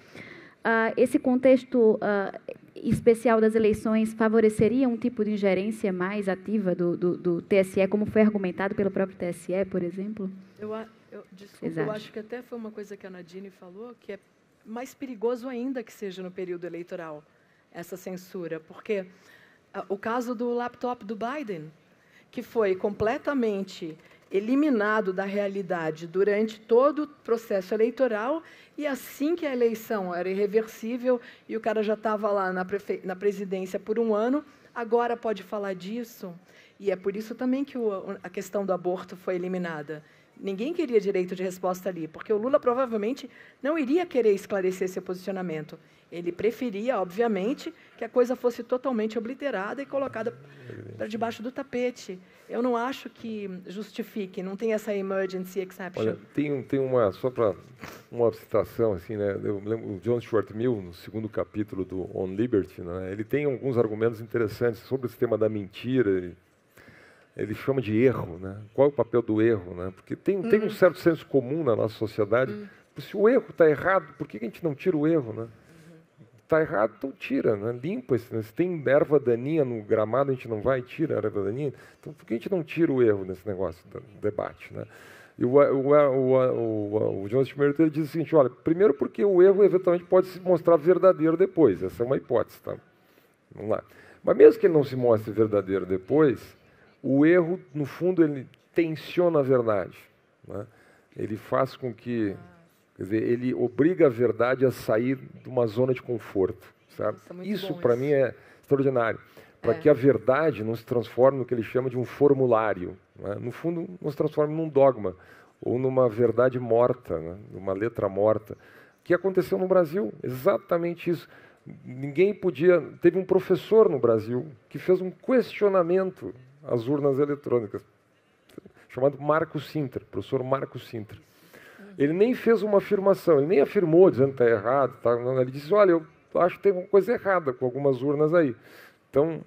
Uh, esse contexto uh, especial das eleições favoreceria um tipo de ingerência mais ativa do, do, do, TSE, como foi argumentado pelo próprio TSE, por exemplo? Eu, eu, desculpa, eu acho que até foi uma coisa que a Nadine falou, que é mais perigoso ainda que seja no período eleitoral, essa censura, porque uh, o caso do laptop do Biden, que foi completamente eliminado da realidade durante todo o processo eleitoral e assim que a eleição era irreversível e o cara já estava lá na, na, presidência por um ano, agora pode falar disso. E é por isso também que o, a questão do aborto foi eliminada. Ninguém queria direito de resposta ali, porque o Lula provavelmente não iria querer esclarecer seu posicionamento. Ele preferia, obviamente, que a coisa fosse totalmente obliterada e colocada para debaixo do tapete. Eu não acho que justifique, não tem essa emergency exception. Olha, tem, tem uma, só para uma citação, assim, né, eu lembro o John Stuart Mill, no segundo capítulo do On Liberty, né, ele tem alguns argumentos interessantes sobre esse tema da mentira, ele chama de erro, né? Qual é o papel do erro, né? Porque tem, uhum. tem um uhum. certo senso comum na nossa sociedade. Uhum. Se o erro está errado, por que a gente não tira o erro, né? Está errado, então tira, né? limpa. Né? Se tem erva daninha no gramado, a gente não vai e tira a erva daninha. Então, por que a gente não tira o erro nesse negócio do debate? Né? E o, o, o, o, John Schmerter diz o seguinte, olha, primeiro porque o erro eventualmente pode se mostrar verdadeiro depois. Essa é uma hipótese. Tá? Vamos lá. Mas mesmo que ele não se mostre verdadeiro depois, o erro, no fundo, ele tensiona a verdade. Né? Ele faz com que Quer dizer, ele obriga a verdade a sair de uma zona de conforto. Sabe? Isso, isso para mim, é extraordinário. Para é. que a verdade não se transforme no que ele chama de um formulário. Né? No fundo, não se transforme num dogma ou numa verdade morta, né? numa letra morta. O que aconteceu no Brasil? Exatamente isso. Ninguém podia. Teve um professor no Brasil que fez um questionamento às urnas eletrônicas, chamado Marco Sintra, professor Marco Sintra. Ele nem fez uma afirmação, ele nem afirmou dizendo que está errado. Tá, ele disse: Olha, eu acho que tem alguma coisa errada com algumas urnas aí. Então,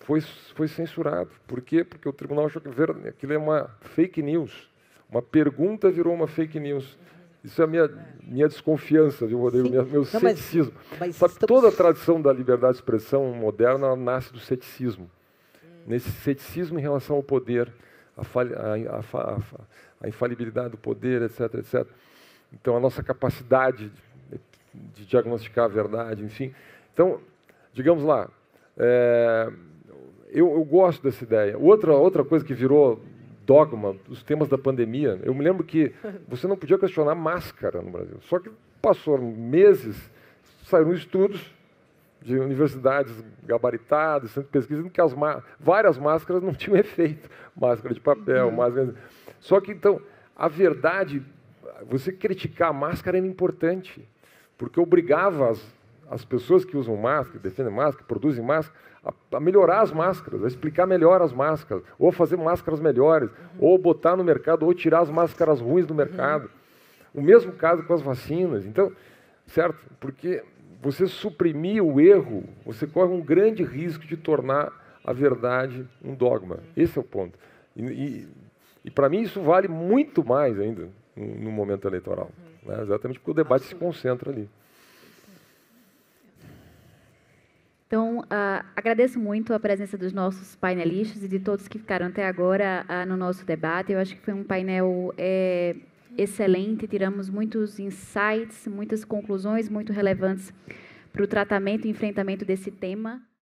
foi, foi censurado. Por quê? Porque o tribunal achou que aquilo é uma fake news. Uma pergunta virou uma fake news. Isso é a minha, minha desconfiança, viu, Rodrigo? Meu, meu Não, ceticismo. Mas, mas Sabe, estamos... Toda a tradição da liberdade de expressão moderna nasce do ceticismo. Nesse ceticismo em relação ao poder, a, a, a, a infalibilidade do poder, etc, etc. Então, a nossa capacidade de diagnosticar a verdade, enfim. Então, digamos lá, é, eu, eu, gosto dessa ideia. Outra, outra coisa que virou dogma, os temas da pandemia, eu me lembro que você não podia questionar máscara no Brasil. Só que passou meses, saíram estudos de universidades gabaritadas, centro de pesquisa, que as várias máscaras não tinham efeito. Máscara de papel, uhum. máscara... Só que, então, a verdade, você criticar a máscara era importante, porque obrigava as, as pessoas que usam máscara, defendem máscara, produzem máscara, a, a, melhorar as máscaras, a explicar melhor as máscaras, ou fazer máscaras melhores, uhum. ou botar no mercado, ou tirar as máscaras ruins do mercado. Uhum. O mesmo caso com as vacinas. Então, certo? Porque você suprimir o erro, você corre um grande risco de tornar a verdade um dogma. Esse é o ponto. E, e, e para mim isso vale muito mais ainda no, no momento eleitoral. Né? Exatamente porque o debate se concentra ali. Então, uh, agradeço muito a presença dos nossos painelistas e de todos que ficaram até agora uh, no nosso debate. Eu acho que foi um painel é, excelente, tiramos muitos insights, muitas conclusões muito relevantes para o tratamento e enfrentamento desse tema.